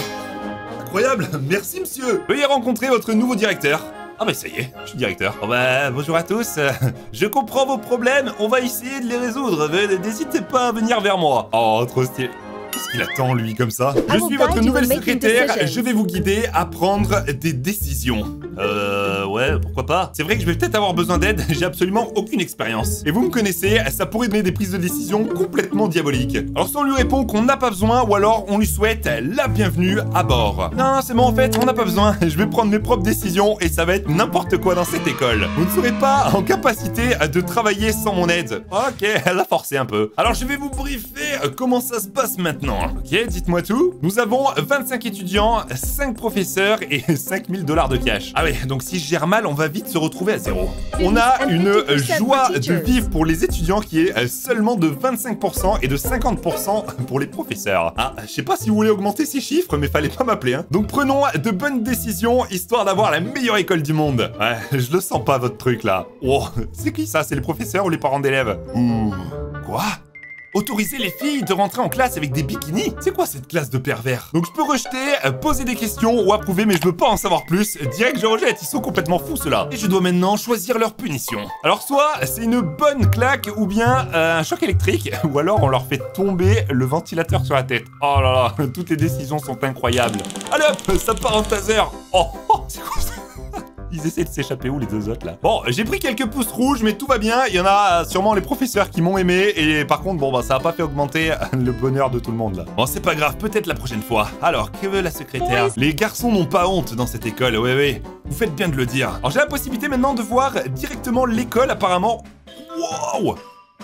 S1: Incroyable Merci, monsieur Veuillez rencontrer votre nouveau directeur. Ah bah ça y est, je suis directeur. Bon bah bonjour à tous. Je comprends vos problèmes, on va essayer de les résoudre. N'hésitez pas à venir vers moi. Oh, trop stylé. Qu'est-ce qu'il attend, lui, comme ça? Je suis votre nouvelle secrétaire, je vais vous guider à prendre des décisions. Euh, ouais, pourquoi pas? C'est vrai que je vais peut-être avoir besoin d'aide, j'ai absolument aucune expérience. Et vous me connaissez, ça pourrait donner des prises de décision complètement diaboliques. Alors soit on lui répond qu'on n'a pas besoin, ou alors on lui souhaite la bienvenue à bord. Non, c'est bon, en fait, on n'a pas besoin. Je vais prendre mes propres décisions, et ça va être n'importe quoi dans cette école. Vous ne serez pas en capacité de travailler sans mon aide. Ok, elle a forcé un peu. Alors je vais vous briefer comment ça se passe maintenant. Ok, dites-moi tout. Nous avons 25 étudiants, 5 professeurs et 5000 dollars de cash. Ah ouais, donc si je gère mal, on va vite se retrouver à zéro. On a une joie de vivre pour les étudiants qui est seulement de 25% et de 50% pour les professeurs. Ah, je sais pas si vous voulez augmenter ces chiffres, mais fallait pas m'appeler. Hein. Donc prenons de bonnes décisions, histoire d'avoir la meilleure école du monde. Ouais, je le sens pas votre truc là. Oh, c'est qui ça? C'est les professeurs ou les parents d'élèves? Ouh, quoi? Autoriser les filles de rentrer en classe avec des bikinis C'est quoi cette classe de pervers? Donc je peux rejeter, euh, poser des questions ou approuver, mais je veux pas en savoir plus. Direct, je rejette, ils sont complètement fous ceux-là. Et je dois maintenant choisir leur punition. Alors soit c'est une bonne claque ou bien euh, un choc électrique, ou alors on leur fait tomber le ventilateur sur la tête. Oh là là, toutes les décisions sont incroyables. Allez hop, ça part en taser Oh, oh c'est quoi ça? Ils essaient de s'échapper où les deux autres là? Bon, j'ai pris quelques pouces rouges, mais tout va bien. Il y en a sûrement les professeurs qui m'ont aimé. Et par contre, bon, bah ça a pas fait augmenter le bonheur de tout le monde là. Bon, c'est pas grave, peut-être la prochaine fois. Alors, que veut la secrétaire? Les garçons n'ont pas honte dans cette école, ouais, ouais. Vous faites bien de le dire. Alors, j'ai la possibilité maintenant de voir directement l'école apparemment. Wow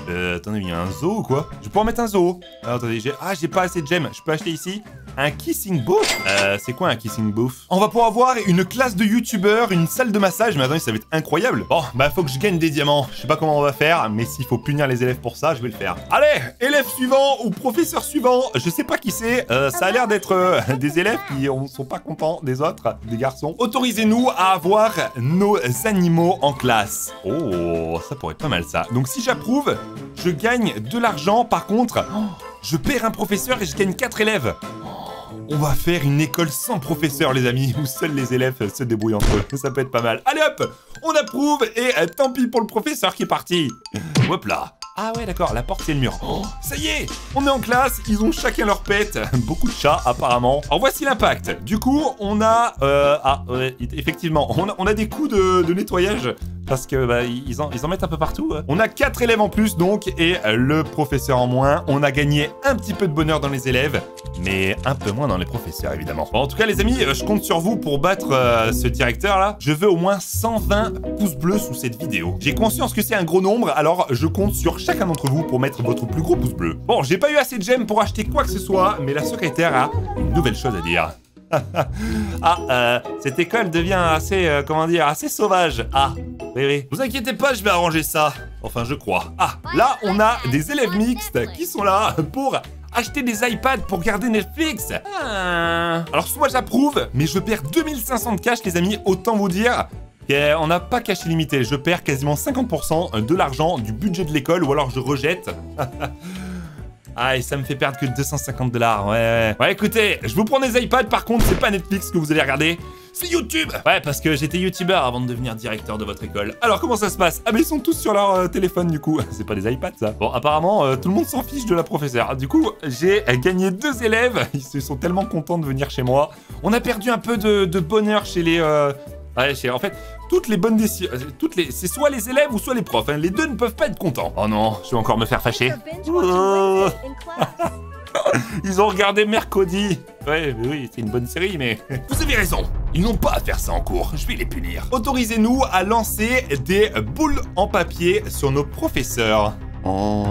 S1: euh, attendez, il y a un zoo ou quoi? Je peux en mettre un zoo Alors, attendez, j'ai... Ah, j'ai pas assez de gemmes. Je peux acheter ici? Un kissing booth? Euh, c'est quoi un kissing booth? On va pouvoir avoir une classe de youtubeurs, une salle de massage, mais attendez, ça va être incroyable. Bon, bah faut que je gagne des diamants. Je sais pas comment on va faire, mais s'il faut punir les élèves pour ça, je vais le faire. Allez, élève suivant ou professeur suivant, je sais pas qui c'est. Euh, ça a l'air d'être euh, des élèves qui sont pas contents des autres, des garçons. Autorisez-nous à avoir nos animaux en classe. Oh, ça pourrait être pas mal ça. Donc si j'approuve, je gagne de l'argent. Par contre, je perds un professeur et je gagne 4 élèves. On va faire une école sans professeur, les amis, où seuls les élèves se débrouillent entre eux. Ça peut être pas mal. Allez hop On approuve et euh, tant pis pour le professeur qui est parti. Hop là ah ouais d'accord, la porte c'est le mur. Oh, ça y est On est en classe, ils ont chacun leur pète. Beaucoup de chats apparemment. Alors voici l'impact. Du coup, on a... Euh, ah, effectivement, on a, des coups de nettoyage parce que bah, ils, en, mettent un peu partout. Hein. On a 4 élèves en plus donc et le professeur en moins. On a gagné un petit peu de bonheur dans les élèves, mais un peu moins dans les professeurs évidemment. Bon, en tout cas les amis, je compte sur vous pour battre euh, ce directeur là. Je veux au moins 120 pouces bleus sous cette vidéo. J'ai conscience que c'est un gros nombre, alors je compte sur chacun d'entre vous pour mettre votre plus gros pouce bleu. Bon, j'ai pas eu assez de gemmes pour acheter quoi que ce soit, mais la secrétaire a une nouvelle chose à dire. ah, euh, cette école devient assez, euh, comment dire, assez sauvage. Ah, oui, oui. Vous inquiétez pas, je vais arranger ça. Enfin, je crois. Ah, là, on a des élèves mixtes qui sont là pour acheter des iPads pour garder Netflix. Ah. Alors, soit j'approuve, mais je perds 2500 de cash, les amis. Autant vous dire on n'a pas cash illimité. Je perds quasiment 50% de l'argent du budget de l'école ou alors je rejette. Ah, et ça me fait perdre que 250 dollars. Ouais, ouais. Ouais, écoutez, je vous prends des iPads. Par contre, c'est pas Netflix que vous allez regarder. C'est YouTube Ouais, parce que j'étais youtubeur avant de devenir directeur de votre école. Alors, comment ça se passe? Ah, mais ils sont tous sur leur euh, téléphone, du coup. C'est pas des iPads, ça. Bon, apparemment, euh, tout le monde s'en fiche de la professeure. Du coup, j'ai gagné deux élèves. Ils se sont tellement contents de venir chez moi. On a perdu un peu de, bonheur chez les... Euh... Ouais, en fait, toutes les bonnes décisions. Toutes les, c'est soit les élèves ou soit les profs. hein. Les deux ne peuvent pas être contents. Oh non, je vais encore me faire fâcher. Oh. Ils ont regardé mercredi. Ouais, oui, c'est une bonne série, mais. Vous avez raison. Ils n'ont pas à faire ça en cours. Je vais les punir. Autorisez-nous à lancer des boules en papier sur nos professeurs. Oh.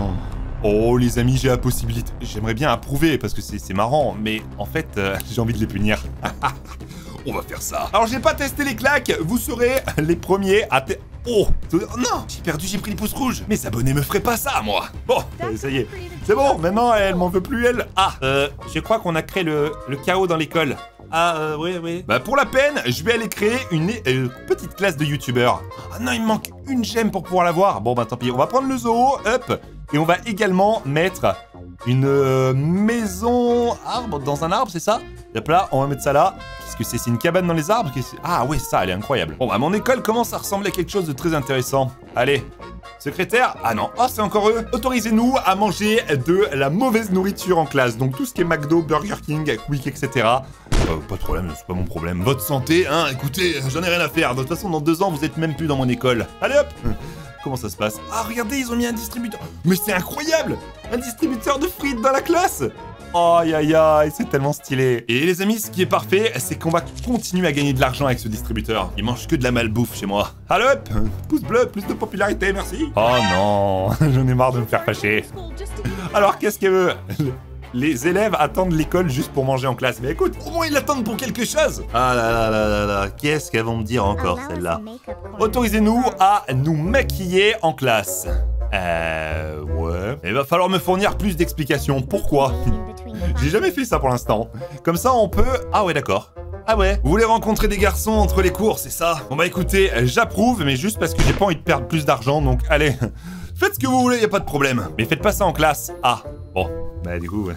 S1: Oh, les amis, j'ai la possibilité. J'aimerais bien approuver parce que c'est c'est marrant, mais en fait, euh, j'ai envie de les punir. On va faire ça. Alors, j'ai pas testé les claques. Vous serez les premiers à. te- Oh Non J'ai perdu, j'ai pris les pouces rouges. Mes abonnés me feraient pas ça, moi. Bon, euh, ça y est. C'est bon, maintenant, elle m'en veut plus, elle. Ah, euh, je crois qu'on a créé le, le chaos dans l'école. Ah, euh, oui, oui. Bah, pour la peine, je vais aller créer une euh, petite classe de youtubeurs. Ah non, il me manque une gemme pour pouvoir l'avoir. Bon, bah, tant pis. On va prendre le zoo, hop. Et on va également mettre une euh, maison arbre dans un arbre, c'est ça? Hop là, on va mettre ça là. Qu'est-ce que c'est C'est une cabane dans les arbres Ah ouais, ça, elle est incroyable. Bon, bah mon école commence à ressembler à quelque chose de très intéressant. Allez, secrétaire? Ah non, oh c'est encore eux Autorisez-nous à manger de la mauvaise nourriture en classe. Donc tout ce qui est McDo, Burger King, Quick, etc. Euh, pas de problème, c'est pas mon problème. Votre santé, hein, écoutez, j'en ai rien à faire. De toute façon, dans deux ans, vous êtes même plus dans mon école. Allez hop Comment ça se passe? Ah, regardez, ils ont mis un distributeur. Mais c'est incroyable Un distributeur de frites dans la classe Aïe aïe aïe, c'est tellement stylé. Et les amis, ce qui est parfait, c'est qu'on va continuer à gagner de l'argent avec ce distributeur. Il mange que de la malbouffe chez moi. Allez hop Pouce bleu, plus de popularité, merci. Oh non, j'en ai marre de me faire fâcher. Alors qu'est-ce qu'elle veut? Les élèves attendent l'école juste pour manger en classe. Mais écoute, au moins ils l'attendent pour quelque chose. Ah là là là là là, qu'est-ce qu'elles vont me dire encore celle-là Autorisez-nous à nous maquiller en classe. Euh, ouais. Il va falloir me fournir plus d'explications. Pourquoi? J'ai jamais fait ça pour l'instant. Comme ça, on peut... Ah ouais, d'accord. Ah ouais Vous voulez rencontrer des garçons entre les cours, c'est ça? Bon bah écoutez, j'approuve, mais juste parce que j'ai pas envie de perdre plus d'argent, donc allez. Faites ce que vous voulez, y a pas de problème. Mais faites pas ça en classe. Ah, bon. Bah du coup...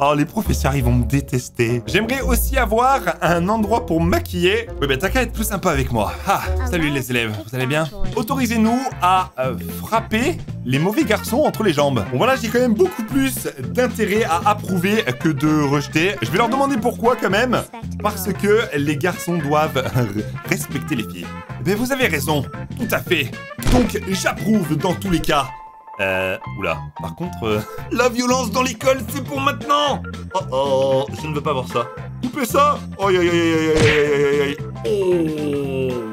S1: Oh, les professeurs, ils vont me détester. J'aimerais aussi avoir un endroit pour me maquiller. Oui, bah t'as qu'à être plus sympa avec moi. Ah, salut les élèves, vous allez bien Autorisez-nous à euh, frapper les mauvais garçons entre les jambes. Bon voilà, j'ai quand même beaucoup plus d'intérêt à approuver que de rejeter. Je vais leur demander pourquoi quand même. Parce que les garçons doivent respecter les filles. Mais vous avez raison, tout à fait. Donc j'approuve dans tous les cas. Euh, oula. Par contre, euh, la violence dans l'école, c'est pour maintenant. Oh oh, je ne veux pas voir ça. Coupez ça. Aïe aïe aïe aïe aïe aïe aïe aïe. Oh.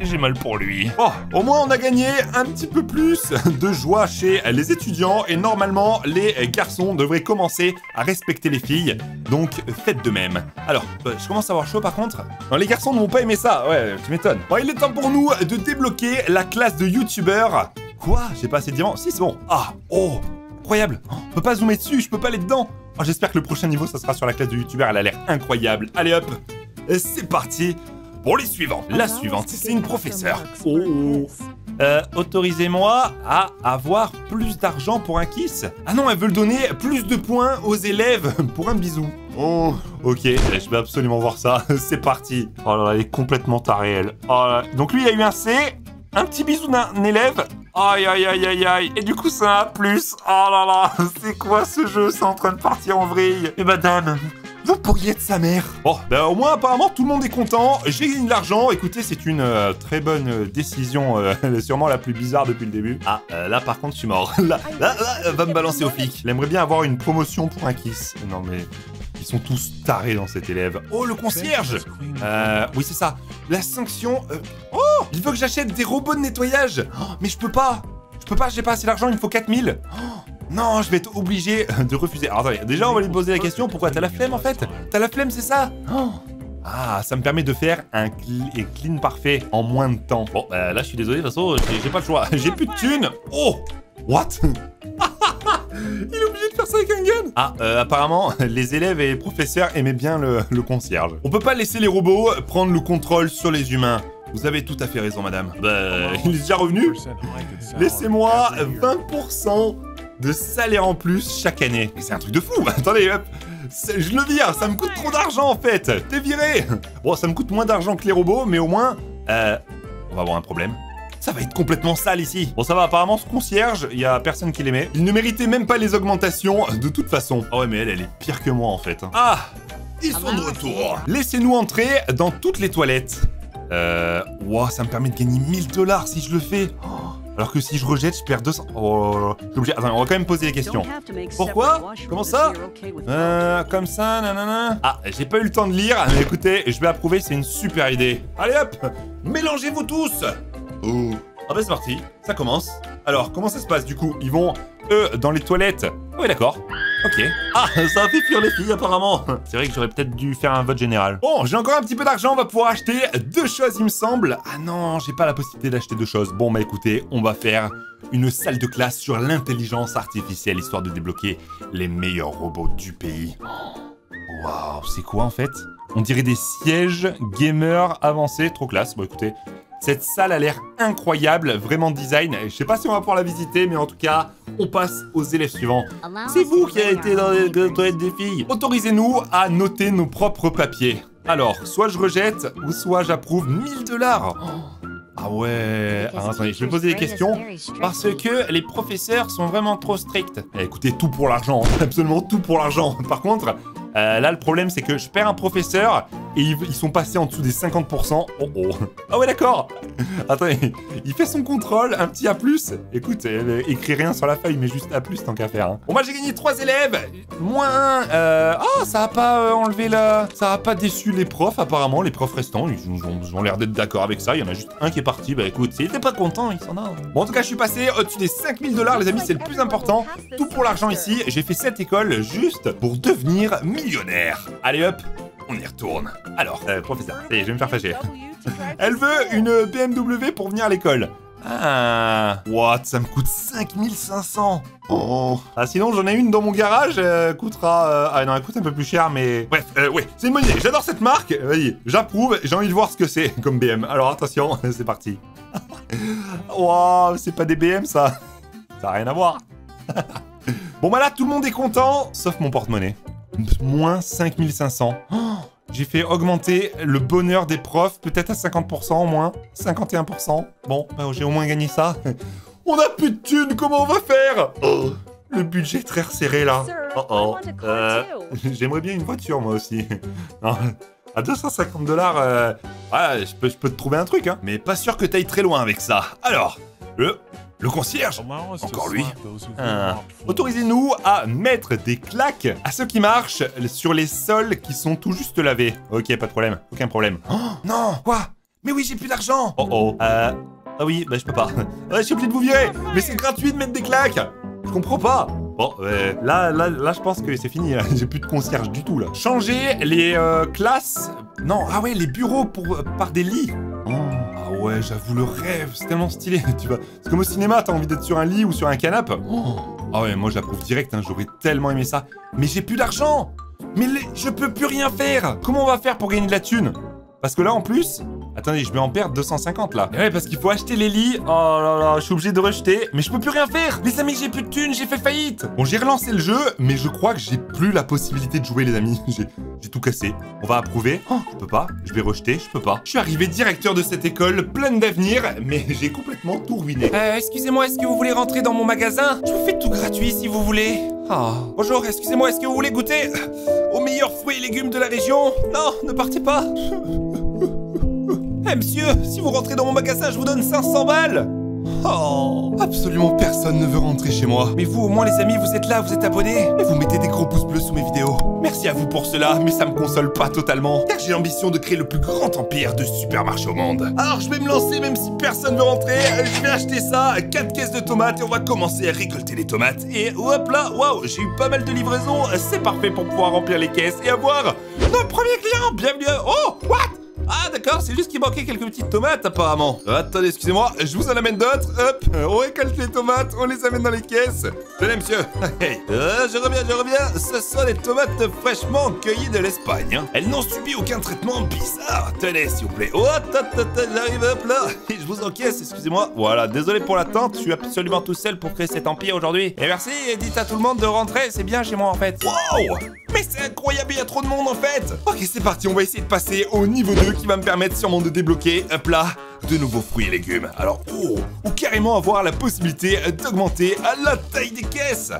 S1: J'ai mal pour lui. Oh, au moins on a gagné un petit peu plus de joie chez les étudiants et normalement les garçons devraient commencer à respecter les filles. Donc faites de même. Alors, euh, je commence à avoir chaud par contre. Non, les garçons n'ont pas aimé ça. Ouais, tu m'étonnes. Bon, il est temps pour nous de débloquer la classe de youtubeurs. Quoi? J'ai pas assez de diamants? Si, c'est bon. Ah, oh, incroyable. Oh, on peut pas zoomer dessus, je peux pas aller dedans. Oh, J'espère que le prochain niveau, ça sera sur la classe de youtubeurs. Elle a l'air incroyable. Allez hop, c'est parti pour les suivants. La suivante, c'est une professeure. Oh. Euh, autorisez-moi à avoir plus d'argent pour un kiss. Ah non, elle veut le donner plus de points aux élèves pour un bisou. Oh, ok, je vais absolument voir ça. C'est parti. Oh là là, elle est complètement tarée, elle. Oh là. Donc lui, il a eu un C, un petit bisou d'un élève. Aïe, aïe, aïe, aïe, aïe. Et du coup, ça a plus. Oh là là, c'est quoi ce jeu? C'est en train de partir en vrille. Et madame, vous pourriez être sa mère. Bon, bah au moins apparemment tout le monde est content. J'ai gagné de l'argent. Écoutez, c'est une euh, très bonne euh, décision, euh, sûrement la plus bizarre depuis le début. Ah, euh, là par contre, je suis mort. là, là, là, elle va me balancer au flic. Il aimerait bien avoir une promotion pour un kiss. Non mais. Ils sont tous tarés dans cet élève. Oh, le concierge Euh, oui, c'est ça. La sanction... euh, Oh Il veut que j'achète des robots de nettoyage Oh, Mais je peux pas Je peux pas, j'ai pas assez d'argent, il me faut 4000 Oh, Non, je vais être obligé de refuser. Alors attendez, déjà on va lui poser la question, pourquoi T'as la flemme en fait? T'as la flemme, c'est ça? Oh ah, ça me permet de faire un cl- clean parfait en moins de temps. Bon, bah, là, je suis désolé, de toute façon, j'ai j'ai pas le choix. J'ai plus de thunes. Oh What? Il est obligé de faire ça avec un gun Ah, euh, apparemment, les élèves et les professeurs aimaient bien le, le concierge. On peut pas laisser les robots prendre le contrôle sur les humains. Vous avez tout à fait raison, madame. Bah, il est déjà revenu Laissez-moi 20% de salaire en plus chaque année. Mais c'est un truc de fou Attendez, hop C'est- Je le vire, ça me coûte trop d'argent en fait T'es viré Bon, ça me coûte moins d'argent que les robots, mais au moins... Euh... On va avoir un problème. Ça va être complètement sale ici. Bon, ça va, apparemment, ce concierge, il y a personne qui l'aimait. Il ne méritait même pas les augmentations, de toute façon. Ah ouais, mais elle, elle est pire que moi, en fait. Ah Ils sont de retour Laissez-nous entrer dans toutes les toilettes. Euh... Wow, ça me permet de gagner 1000 dollars si je le fais. Oh, alors que si je rejette, je perds 200... Oh, je suis obligé... Attends, on va quand même poser les questions. Pourquoi Comment ça Euh, comme ça, nanana. Ah, j'ai pas eu le temps de lire, mais écoutez, je vais approuver, c'est une super idée. Allez hop Mélangez-vous tous Oh. Ah bah c'est parti, ça commence. Alors, comment ça se passe du coup? Ils vont, eux, dans les toilettes Oui, d'accord. Ok. Ah, ça a fait fuir les filles apparemment. C'est vrai que j'aurais peut-être dû faire un vote général. Bon, j'ai encore un petit peu d'argent, on va pouvoir acheter deux choses, il me semble. Ah non, j'ai pas la possibilité d'acheter deux choses. Bon, bah écoutez, on va faire une salle de classe sur l'intelligence artificielle, histoire de débloquer les meilleurs robots du pays. Waouh, c'est quoi en fait? On dirait des sièges gamers avancés, trop classe. Bon écoutez, cette salle a l'air incroyable, vraiment design. Je sais pas si on va pouvoir la visiter, mais en tout cas, on passe aux élèves suivants. C'est vous qui avez été dans les toilettes des filles. Autorisez-nous à noter nos propres papiers. Alors, soit je rejette, ou soit j'approuve 1000 dollars. Ah ouais. Alors, attendez, je vais poser des questions parce que les professeurs sont vraiment trop stricts. Eh, écoutez, tout pour l'argent, absolument tout pour l'argent. Par contre, euh, là, le problème, c'est que je perds un professeur et ils, sont passés en dessous des 50%. Oh oh. Ah ouais, d'accord. Attendez, il fait son contrôle, un petit A+. Écoute, euh, écrit rien sur la feuille, mais juste A+, tant qu'à faire. hein. Bon, moi, j'ai gagné 3 élèves. Moins 1. Euh... Oh, ça a pas euh, enlevé. Ça a pas déçu les profs, apparemment. Les profs restants, ils ont, l'air d'être d'accord avec ça. Il y en a juste un qui est parti. Bah écoute, s'il était pas content, il s'en a. Bon, en tout cas, je suis passé au-dessus des 5000 dollars, les amis. C'est le plus important. Tout pour l'argent ici. J'ai fait cette école juste pour devenir millionnaire. Allez hop, on y retourne. Alors, euh, professeur, ça y est, je vais me faire fâcher. Elle veut une BMW pour venir à l'école. Ah, what Ça me coûte 5500 Oh Ah sinon j'en ai une dans mon garage, elle coûtera... euh, Ah non, elle coûte un peu plus cher, mais... Bref, euh, ouais, c'est une j'adore cette marque Vas-y, j'approuve, j'ai envie de voir ce que c'est comme BM. Alors attention, c'est parti. Waouh, c'est pas des BM ça Ça a rien à voir. bon bah là, tout le monde est content, sauf mon porte-monnaie. Moins 5500. Oh, j'ai fait augmenter le bonheur des profs, peut-être à 50% au moins. 51%. Bon, bah, j'ai au moins gagné ça. On a plus de thunes, comment on va faire? Oh, Le budget est très resserré là. Oh oh. Euh, J'aimerais bien une voiture moi aussi. Non, à 250 dollars, euh, ouais, je peux, je peux te trouver un truc, hein. Mais pas sûr que t'ailles très loin avec ça. Alors, le, le concierge. Encore lui. Ah. Autorisez-nous à mettre des claques à ceux qui marchent sur les sols qui sont tout juste lavés. Ok, pas de problème. Aucun problème. Oh, non Quoi? Mais oui, j'ai plus d'argent Oh oh. Euh... Ah oui, bah je peux pas. Ouais, je suis obligé de vous virer Mais c'est gratuit de mettre des claques Je comprends pas Bon, euh, là, là, là, je pense que c'est fini. là. J'ai plus de concierge du tout, là. Changer les euh, classes... Non, ah ouais, les bureaux pour, par des lits. Oh, ah ouais, j'avoue, le rêve, c'est tellement stylé, tu vois. C'est comme au cinéma, t'as envie d'être sur un lit ou sur un canapé. Oh. Ah ouais, moi j'approuve direct, hein, j'aurais tellement aimé ça. Mais j'ai plus d'argent Mais les- je peux plus rien faire Comment on va faire pour gagner de la thune? Parce que là, en plus... Attendez, je vais en perdre 250 là. Et ouais, parce qu'il faut acheter les lits. Oh là là, je suis obligé de rejeter. Mais je peux plus rien faire. Les amis, j'ai plus de thunes, j'ai fait faillite. Bon, j'ai relancé le jeu, mais je crois que j'ai plus la possibilité de jouer, les amis. J'ai tout cassé. On va approuver. Oh, je peux pas. Je vais rejeter, je peux pas. Je suis arrivé directeur de cette école, pleine d'avenir, mais j'ai complètement tout ruiné. Euh, excusez-moi, est-ce que vous voulez rentrer dans mon magasin? Je vous fais tout gratuit si vous voulez. Ah. Bonjour, excusez-moi, est-ce que vous voulez goûter aux meilleurs fruits et légumes de la région? Non, ne partez pas. Eh monsieur, si vous rentrez dans mon magasin, je vous donne 500 balles Oh Absolument personne ne veut rentrer chez moi. Mais vous, au moins les amis, vous êtes là, vous êtes abonnés Et vous mettez des gros pouces bleus sous mes vidéos. Merci à vous pour cela, mais ça me console pas totalement. Car j'ai l'ambition de créer le plus grand empire de supermarchés au monde. Alors je vais me lancer même si personne veut rentrer. Euh, Je vais acheter ça, 4 caisses de tomates et on va commencer à récolter les tomates. Et hop là, waouh, j'ai eu pas mal de livraisons. C'est parfait pour pouvoir remplir les caisses et avoir nos premiers clients. Bienvenue. Oh, what? Ah d'accord, c'est juste qu'il manquait quelques petites tomates apparemment. Attendez, excusez-moi, je vous en amène d'autres. Hop, on récolte les tomates, on les amène dans les caisses. Tenez monsieur. Euh, je reviens, je reviens. Ce sont les tomates fraîchement cueillies de l'Espagne. hein. Elles n'ont subi aucun traitement bizarre. Tenez s'il vous plaît. Oh, j'arrive hop là. Je vous encaisse, excusez-moi. Voilà, désolé pour l'attente, je suis absolument tout seul pour créer cet empire aujourd'hui. Et merci, et dites à tout le monde de rentrer, c'est bien chez moi en fait. Wow mais c'est incroyable, il y a trop de monde en fait Ok, c'est parti, on va essayer de passer au niveau 2 qui va me permettre sûrement de débloquer, hop là, de nouveaux fruits et légumes. Alors, oh, ou carrément avoir la possibilité d'augmenter la taille des caisses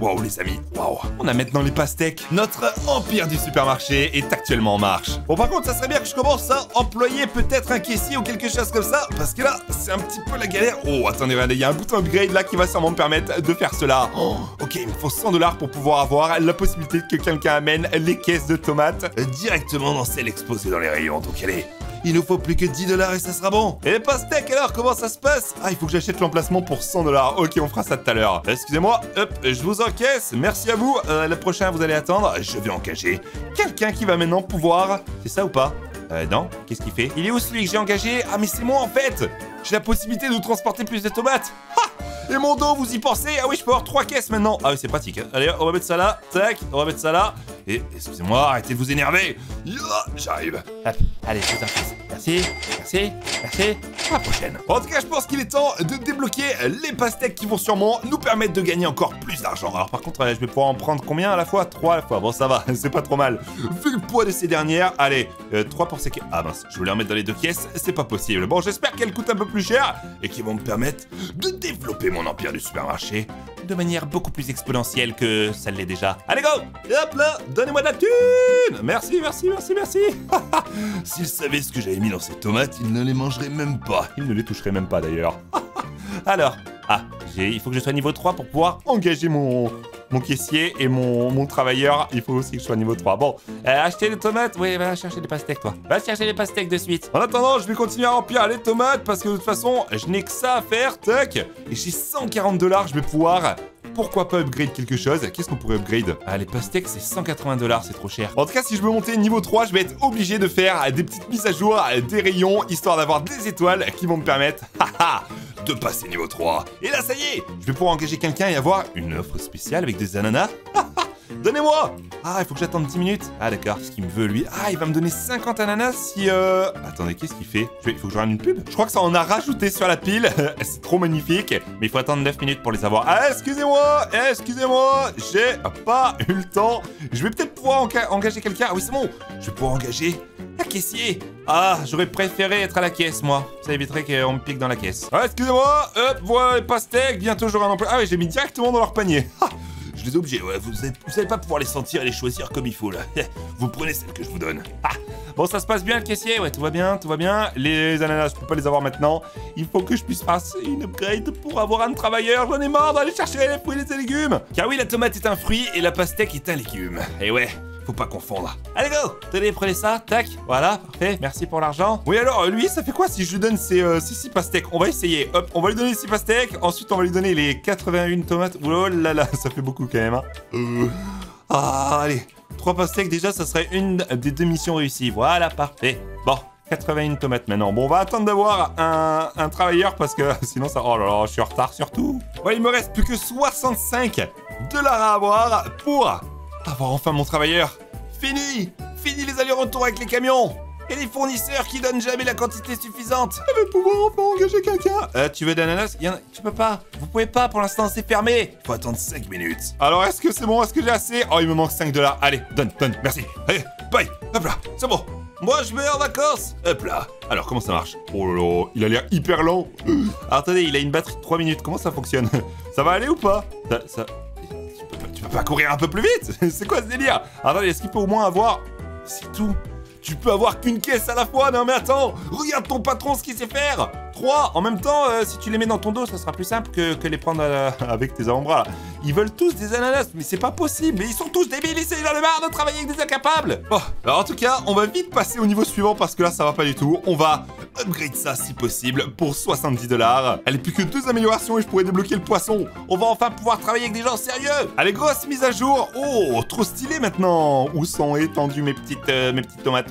S1: Waouh les amis, waouh. On a maintenant les pastèques. Notre empire du supermarché est actuellement en marche. Bon par contre, ça serait bien que je commence à employer peut-être un caissier ou quelque chose comme ça, parce que là, c'est un petit peu la galère. Oh, attendez, regardez, il y a un bouton upgrade là qui va sûrement me permettre de faire cela. Oh, ok, il me faut 100 dollars pour pouvoir avoir la possibilité que quelqu'un amène les caisses de tomates directement dans celle exposée dans les rayons. Donc allez, il nous faut plus que 10 dollars et ça sera bon. Et les pastèques alors, comment ça se passe? Ah, il faut que j'achète l'emplacement pour 100 dollars. Ok, on fera ça tout à l'heure. Excusez-moi, hop, je vous encaisse. Merci à vous. Euh, le prochain, vous allez attendre. Je vais engager quelqu'un qui va maintenant pouvoir. C'est ça ou pas? Euh, non, qu'est-ce qu'il fait? Il est où celui que j'ai engagé? Ah, mais c'est moi en fait J'ai la possibilité de transporter plus de tomates Ha Et mon dos, vous y pensez? Ah oui, je peux avoir trois caisses maintenant Ah oui, c'est pratique. hein. Allez, on va mettre ça là. Tac, on va mettre ça là. Et excusez-moi, arrêtez de vous énerver. J'arrive. Allez, je vous encaisse. Merci, merci, merci. À la prochaine. En tout cas, je pense qu'il est temps de débloquer les pastèques qui vont sûrement nous permettre de gagner encore plus d'argent. Alors par contre, euh, je vais pouvoir en prendre combien à la fois? 3 à la fois. Bon, ça va, c'est pas trop mal. Vu le poids de ces dernières, allez, 3 pour ces. Ah mince, je voulais en mettre dans les deux caisses, c'est pas possible. Bon, j'espère qu'elles coûtent un peu plus cher et qui vont me permettre de développer mon empire du supermarché de manière beaucoup plus exponentielle que ça l'est déjà. Allez, go hop là, donnez-moi de la thune Merci, merci, merci, merci S'il savait ce que j'avais mis dans ces tomates, il ne les mangerait même pas. Il ne les toucherait même pas d'ailleurs. Alors, ah, il faut que je sois niveau 3 pour pouvoir engager mon, mon caissier et mon, mon travailleur. Il faut aussi que je sois niveau 3. Bon, euh, acheter des tomates? Oui, va chercher des pastèques, toi. Va chercher les pastèques de suite. En attendant, je vais continuer à remplir les tomates parce que de toute façon, je n'ai que ça à faire. Tac Et j'ai 140 dollars, je vais pouvoir... Pourquoi pas upgrade quelque chose? Qu'est-ce qu'on pourrait upgrade? Ah, les pastèques, c'est 180 dollars, c'est trop cher. En tout cas, si je veux monter niveau 3, je vais être obligé de faire des petites mises à jour des rayons, histoire d'avoir des étoiles qui vont me permettre, de passer niveau 3. Et là, ça y est, je vais pouvoir engager quelqu'un et avoir une offre spéciale avec des ananas. Donnez-moi Ah, il faut que j'attende 10 minutes. Ah, d'accord, ce qu'il me veut, lui. Ah, il va me donner 50 ananas si... euh... Attendez, qu'est-ce qu'il fait? Il faut que je rende une pub? Je crois que ça en a rajouté sur la pile. C'est trop magnifique. Mais il faut attendre 9 minutes pour les avoir. Ah, excusez-moi Excusez-moi J'ai pas eu le temps. Je vais peut-être pouvoir enga- engager quelqu'un. Ah oui, c'est bon. Je vais pouvoir engager un caissier. Ah, j'aurais préféré être à la caisse, moi. Ça éviterait qu'on me pique dans la caisse. Ah, excusez-moi Hop, voilà les pastèques. Bientôt, j'aurai un emploi. Ah oui, j'ai mis directement dans leur panier. Obligés, ouais. Vous, êtes- vous pas pouvoir les sentir et les choisir comme il faut, là. Vous prenez celle que je vous donne. Ah. Bon, ça se passe bien, le caissier? Ouais, tout va bien, tout va bien. Les ananas, je peux pas les avoir maintenant. Il faut que je puisse passer une upgrade pour avoir un travailleur. J'en ai marre d'aller chercher les fruits et les légumes. Car oui, la tomate est un fruit et la pastèque est un légume. Et ouais, faut pas confondre. Allez, go Tenez, prenez ça, tac, voilà, parfait, merci pour l'argent. Oui, alors, euh, lui, ça fait quoi si je lui donne ces, euh, ces 6 pastèques? On va essayer, hop, on va lui donner 6 pastèques, ensuite on va lui donner les 81 tomates. Oh là là, ça fait beaucoup quand même, hein. Euh, Ah, allez, 3 pastèques, déjà, ça serait une des deux missions réussies. Voilà, parfait. Bon. 81 tomates maintenant. Bon, on va attendre d'avoir un, un travailleur parce que sinon ça... Oh là là, je suis en retard surtout. Ouais, il me reste plus que 65 dollars à avoir pour avoir enfin mon travailleur. Fini. Fini les allers-retours avec les camions. Et les fournisseurs qui donnent jamais la quantité suffisante. Je vais pouvoir enfin engager quelqu'un. Euh, tu veux d'ananas Il a- Tu peux pas. Vous pouvez pas, pour l'instant c'est fermé. Faut attendre 5 minutes. Alors est-ce que c'est bon? Est-ce que j'ai assez? Oh, il me manque 5 dollars. Allez, donne, donne, merci. Allez, bye. Hop là, c'est bon. Moi, je vais en vacances. Hop là. Alors, comment ça marche? Oh là là, il a l'air hyper lent. Alors, attendez, il a une batterie de 3 minutes. Comment ça fonctionne? Ça va aller ou pas? Ça, ça- tu peux, pas, courir un peu plus vite. C'est quoi ce délire? Attendez, est-ce qu'il peut au moins avoir... C'est tout Tu peux avoir qu'une caisse à la fois Non mais attends Regarde ton patron ce qu'il sait faire 3 En même temps, euh, si tu les mets dans ton dos, ça sera plus simple que, que les prendre euh, avec tes avant-bras. Ils veulent tous des ananas, mais c'est pas possible. Ils sont tous débiles, ils en ont marre de travailler avec des incapables. Bon, alors en tout cas, on va vite passer au niveau suivant parce que là, ça va pas du tout. On va upgrade ça si possible pour 70 dollars. Elle est plus que deux améliorations et je pourrais débloquer le poisson. On va enfin pouvoir travailler avec des gens sérieux. Allez, grosse mise à jour. Oh, trop stylé maintenant. Où sont étendues mes petites, euh, mes petites tomates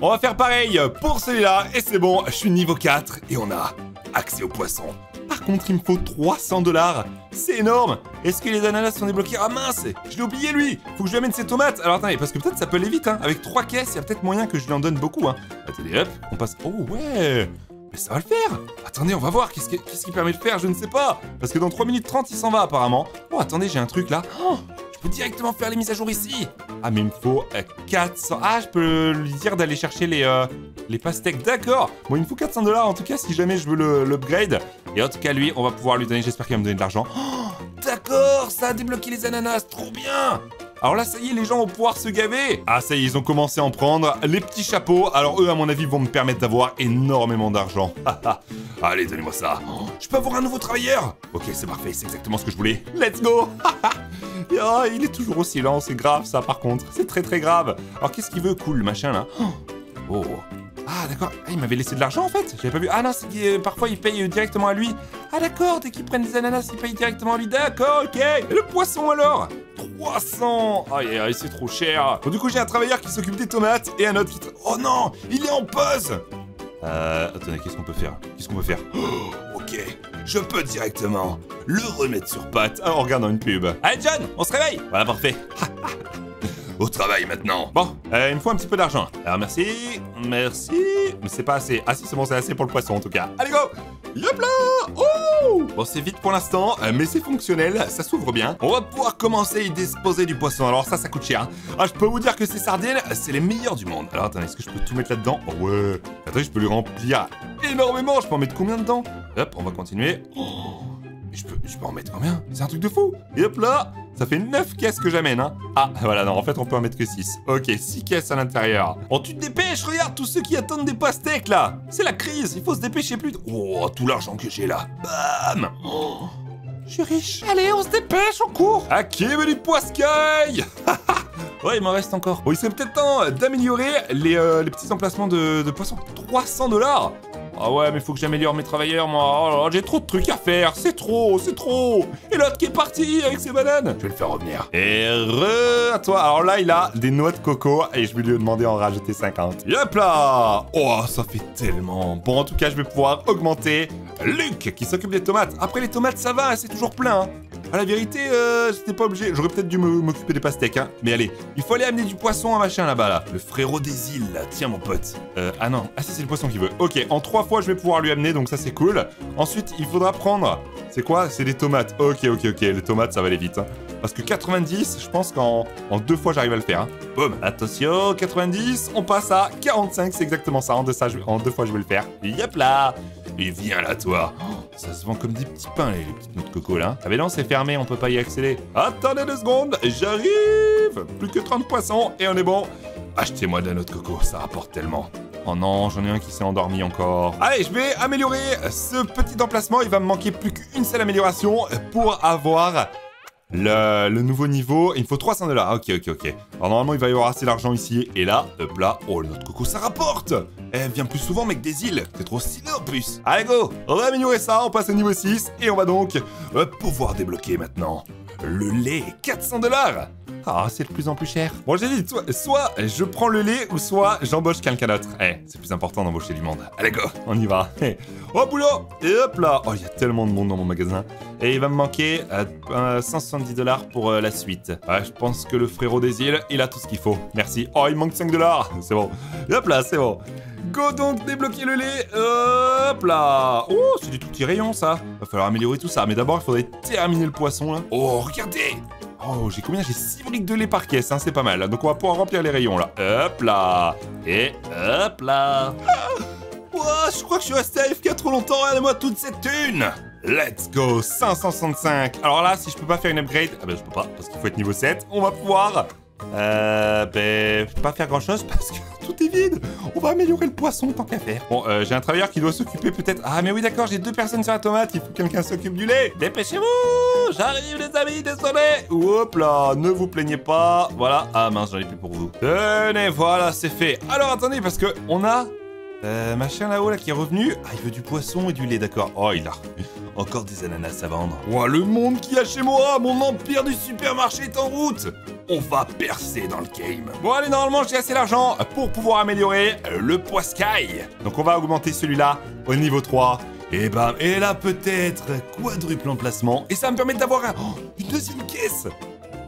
S1: On va faire pareil pour celui-là et c'est bon. Je suis niveau 4 et on a accès au poisson. Par contre, il me faut 300 dollars. C'est énorme. Est-ce que les ananas sont débloqués Ah mince, je l'ai oublié lui. Faut que je lui amène ses tomates. Alors attendez, parce que peut-être ça peut aller vite. Hein. Avec trois caisses, il y a peut-être moyen que je lui en donne beaucoup. Hein. Attendez, hop, on passe. Oh ouais. Mais ça va le faire Attendez, on va voir, qu'est-ce qui, qui permet de faire Je ne sais pas Parce que dans 3 minutes 30, il s'en va apparemment. Oh, attendez, j'ai un truc là. Oh, peux directement faire les mises à jour ici. Ah, mais il me faut euh, 400... Ah, je peux lui dire d'aller chercher les, euh, les pastèques, d'accord. Bon, il me faut 400 dollars en tout cas si jamais je veux l'upgrade. Et en tout cas, lui, on va pouvoir lui donner, j'espère qu'il va me donner de l'argent. Oh, d'accord ça a débloqué les ananas, trop bien alors là, ça y est, les gens vont pouvoir se gaver. Ah, ça y est, ils ont commencé à en prendre. Les petits chapeaux, alors eux, à mon avis, vont me permettre d'avoir énormément d'argent. Allez, donnez-moi ça. Je peux avoir un nouveau travailleur? Ok, c'est parfait, c'est exactement ce que je voulais. Let's go oh, Il est toujours aussi lent, c'est grave ça, par contre. C'est très très grave. Alors, qu'est-ce qu'il veut Cool, machin, là? Oh ah d'accord, ah, il m'avait laissé de l'argent en fait, j'avais pas vu. Ah non, euh, parfois il paye directement à lui. Ah d'accord, dès qu'ils prennent des ananas, il paye directement à lui. D'accord, ok. Et le poisson alors? 300 Aïe aïe, c'est trop cher. Bon du coup j'ai un travailleur qui s'occupe des tomates et un autre qui... Oh non, il est en pause Euh, attendez, qu'est-ce qu'on peut faire? Qu'est-ce qu'on peut faire? Oh, Ok, je peux directement le remettre sur patte en regardant une pub. Allez John, on se réveille Voilà, parfait. Au travail maintenant. Bon, euh, il me faut un petit peu d'argent. Alors merci, merci, mais c'est pas assez. Ah si, c'est bon, c'est assez pour le poisson en tout cas. Allez go Yop là Oh Bon, c'est vite pour l'instant, euh, mais c'est fonctionnel, ça s'ouvre bien. On va pouvoir commencer à y disposer du poisson. Alors ça, ça coûte cher. Hein. Ah, je peux vous dire que ces sardines, c'est les meilleures du monde. Alors attendez, est-ce que je peux tout mettre là-dedans? Ouais. Attendez, je peux lui remplir énormément. Je peux en mettre combien dedans? Hop, on va continuer. Oh je peux, je peux en mettre combien? C'est un truc de fou! Et hop là! Ça fait 9 caisses que j'amène, hein. Ah, voilà, non, en fait, on peut en mettre que 6. Ok, 6 caisses à l'intérieur. Oh, tu te dépêches Regarde tous ceux qui attendent des pastèques, là. C'est la crise Il faut se dépêcher plus Oh, tout l'argent que j'ai, là. Bam! Oh, Je suis riche. Allez, on se dépêche, on court. À qui veut du poiscaille? Ouais, il m'en reste encore. Bon, il serait peut-être temps d'améliorer les, euh, les, petits emplacements de, de poissons. 300 dollars ah ouais, mais faut que j'améliore mes travailleurs, moi. Oh j'ai trop de trucs à faire. C'est trop, c'est trop. Et l'autre qui est parti avec ses bananes. Je vais le faire revenir. Et re à toi. Alors là, il a des noix de coco et je vais lui demander en rajouter 50. Yop là Oh, ça fait tellement. Bon, en tout cas, je vais pouvoir augmenter Luc qui s'occupe des tomates. Après, les tomates, ça va, c'est toujours plein. Hein. À la vérité, euh, j'étais pas obligé. J'aurais peut-être dû m'occuper des pastèques, hein. Mais allez, il faut aller amener du poisson à machin là-bas, là. Le frérot des îles, là. Tiens, mon pote. Euh, ah non. Ah, si, c'est le poisson qu'il veut. Ok, en trois je vais pouvoir lui amener, donc ça, c'est cool. Ensuite, il faudra prendre... C'est quoi? C'est des tomates. Ok, ok, ok. Les tomates, ça va aller vite, hein. Parce que 90, je pense qu'en en deux fois, j'arrive à le faire. Hein. Boum. Attention, 90, on passe à 45, c'est exactement ça. En deux, ça, en deux fois, je vais le faire. Yep là Et viens là, toi. Oh, ça se vend comme des petits pains, les, petites noix de coco, là. Ah mais non, c'est fermé, on peut pas y accéder. Attendez deux secondes, j'arrive Plus que 30 poissons et on est bon. Achetez-moi de la noix de coco, ça rapporte tellement. Oh non, j'en ai un qui s'est endormi encore. Allez, je vais améliorer ce petit emplacement. Il va me manquer plus qu'une seule amélioration pour avoir le, nouveau niveau, il me faut 300 dollars. Ok, ok, ok. Alors normalement, il va y avoir assez d'argent ici. Et là, hop là. Oh, notre coco, ça rapporte Elle vient plus souvent, mec, des îles. C'est trop stylé en plus. Allez, go On va améliorer ça, on passe au niveau 6. Et on va donc euh, pouvoir débloquer maintenant le lait. 400 dollars ah, c'est de plus en plus cher. Bon, j'ai dit, soit, je prends le lait, ou soit j'embauche quelqu'un d'autre. Eh, c'est plus important d'embaucher du monde. Allez, go, on y va. Oh, boulot Et hop là Oh, il y a tellement de monde dans mon magasin. Et il va me manquer 170 euh, dollars pour euh, la suite. Ouais, je pense que le frérot des îles, il a tout ce qu'il faut. Merci. Oh, il manque 5 dollars. C'est bon. hop là, c'est bon. Go donc débloquer le lait. Hop là. Oh, c'est du tout petit rayon ça. Va falloir améliorer tout ça. Mais d'abord, il faudrait terminer le poisson là. Oh, regardez. Oh, j'ai combien? J'ai 6 briques de lait par caisse, hein, c'est pas mal. Donc on va pouvoir remplir les rayons là. Hop là. Et hop là. Ah, je crois que je suis resté AFK trop longtemps. Regardez-moi toute cette thune. Let's go 565 Alors là, si je peux pas faire une upgrade, ah ben je peux pas, parce qu'il faut être niveau 7, on va pouvoir... Euh, ben, pas faire grand chose parce que tout est vide. On va améliorer le poisson tant qu'à faire. Bon, euh, j'ai un travailleur qui doit s'occuper peut-être. Ah, mais oui, d'accord, j'ai deux personnes sur la tomate. Il faut que quelqu'un s'occupe du lait. Dépêchez-vous J'arrive, les amis, désolé. Hop là, ne vous plaignez pas. Voilà. Ah mince, j'en ai plus pour vous. Tenez, voilà, c'est fait. Alors attendez, parce que on a euh, machin là-haut là qui est revenu. Ah, il veut du poisson et du lait, d'accord. Oh, il a encore des ananas à vendre. Oh, le monde qui a chez moi Mon empire du supermarché est en route On va percer dans le game. Bon, allez, normalement, j'ai assez d'argent pour pouvoir améliorer le poiscaille. Donc, on va augmenter celui-là au niveau 3. Et bam, et là peut-être quadruple emplacement. Et ça va me permettre d'avoir oh, une deuxième caisse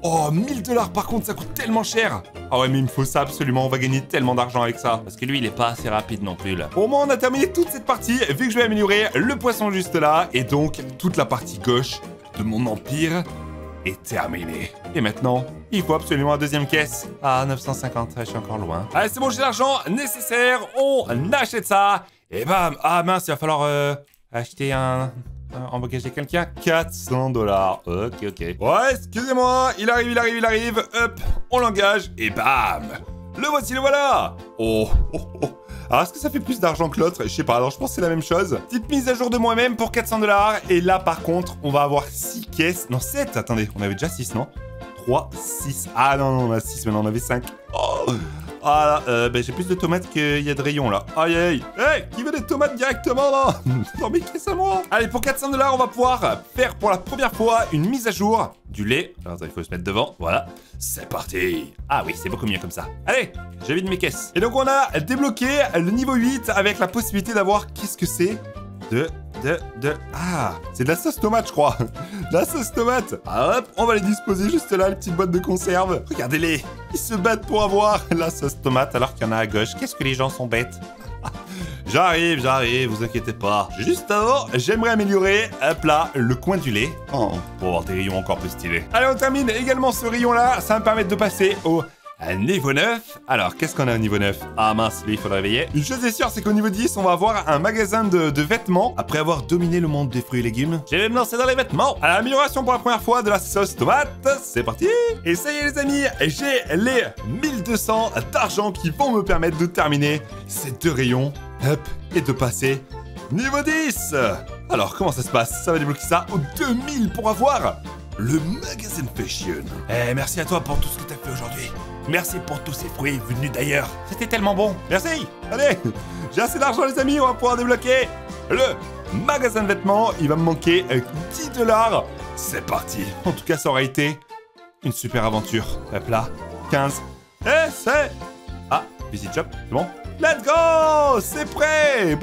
S1: Oh, 1000 dollars par contre, ça coûte tellement cher. Ah ouais, mais il me faut ça absolument. On va gagner tellement d'argent avec ça. Parce que lui, il est pas assez rapide non plus là. Au moins, on a terminé toute cette partie. Vu que je vais améliorer le poisson juste là. Et donc, toute la partie gauche de mon empire est terminée. Et maintenant, il faut absolument une deuxième caisse. Ah, 950, je suis encore loin. Allez, c'est bon, j'ai l'argent nécessaire. On achète ça. Et bam. Ah mince, il va falloir euh, acheter un euh, engager quelqu'un 400 dollars. Ok, ok. Ouais, excusez-moi, il arrive, il arrive, il arrive. Hop, on l'engage et bam Le voici, le voilà Oh, oh, oh. Alors, est-ce que ça fait plus d'argent que l'autre? Je sais pas, alors je pense que c'est la même chose. Petite mise à jour de moi-même pour 400 dollars. Et là, par contre, on va avoir 6 caisses. Non, 7, attendez, on avait déjà 6, non? 3, 6. Ah non, non, on a 6, maintenant on avait 5. Oh ah là, euh, ben, j'ai plus de tomates qu'il y a de rayons là. Aïe aïe. Hey, qui veut des tomates directement là? Non mais qu'est-ce à moi? Allez, pour 400 dollars, on va pouvoir faire pour la première fois une mise à jour du lait. Alors il faut se mettre devant, voilà. C'est parti Ah oui, c'est beaucoup mieux comme ça. Allez, j'ai vide mes caisses. Et donc on a débloqué le niveau 8 avec la possibilité d'avoir, qu'est-ce que c'est? De de, de... Ah, c'est de la sauce tomate, je crois. De la sauce tomate. Ah, hop, on va les disposer juste là, les petites boîtes de conserve. Regardez-les. Ils se battent pour avoir la sauce tomate alors qu'il y en a à gauche. Qu'est-ce que les gens sont bêtes? J'arrive, j'arrive, vous inquiétez pas. Juste avant, j'aimerais améliorer, hop là, le coin du lait. Oh, pour avoir des rayons encore plus stylés. Allez, on termine également ce rayon-là. Ça va me permettre de passer au niveau 9. Alors, qu'est-ce qu'on a au niveau 9 Ah mince, lui, il faut le réveiller. Une chose est sûre, c'est qu'au niveau 10, on va avoir un magasin de, vêtements. Après avoir dominé le monde des fruits et légumes, je vais me lancer dans les vêtements. À l'amélioration pour la première fois de la sauce tomate. C'est parti Et ça y est, les amis, j'ai les 1200 d'argent qui vont me permettre de terminer ces deux rayons. Hop, et de passer niveau 10 Alors, comment ça se passe? Ça va débloquer ça au 2000 pour avoir le magasin fashion. Eh, merci à toi pour tout ce que t'as fait aujourd'hui. Merci pour tous ces fruits venus d'ailleurs. C'était tellement bon. Merci. Allez, j'ai assez d'argent les amis, on va pouvoir débloquer le magasin de vêtements. Il va me manquer 10 euh, dollars. C'est parti. En tout cas, ça aura été une super aventure. Hop là, 15. Et c'est... Ah, visite shop, c'est bon Let's go C'est prêt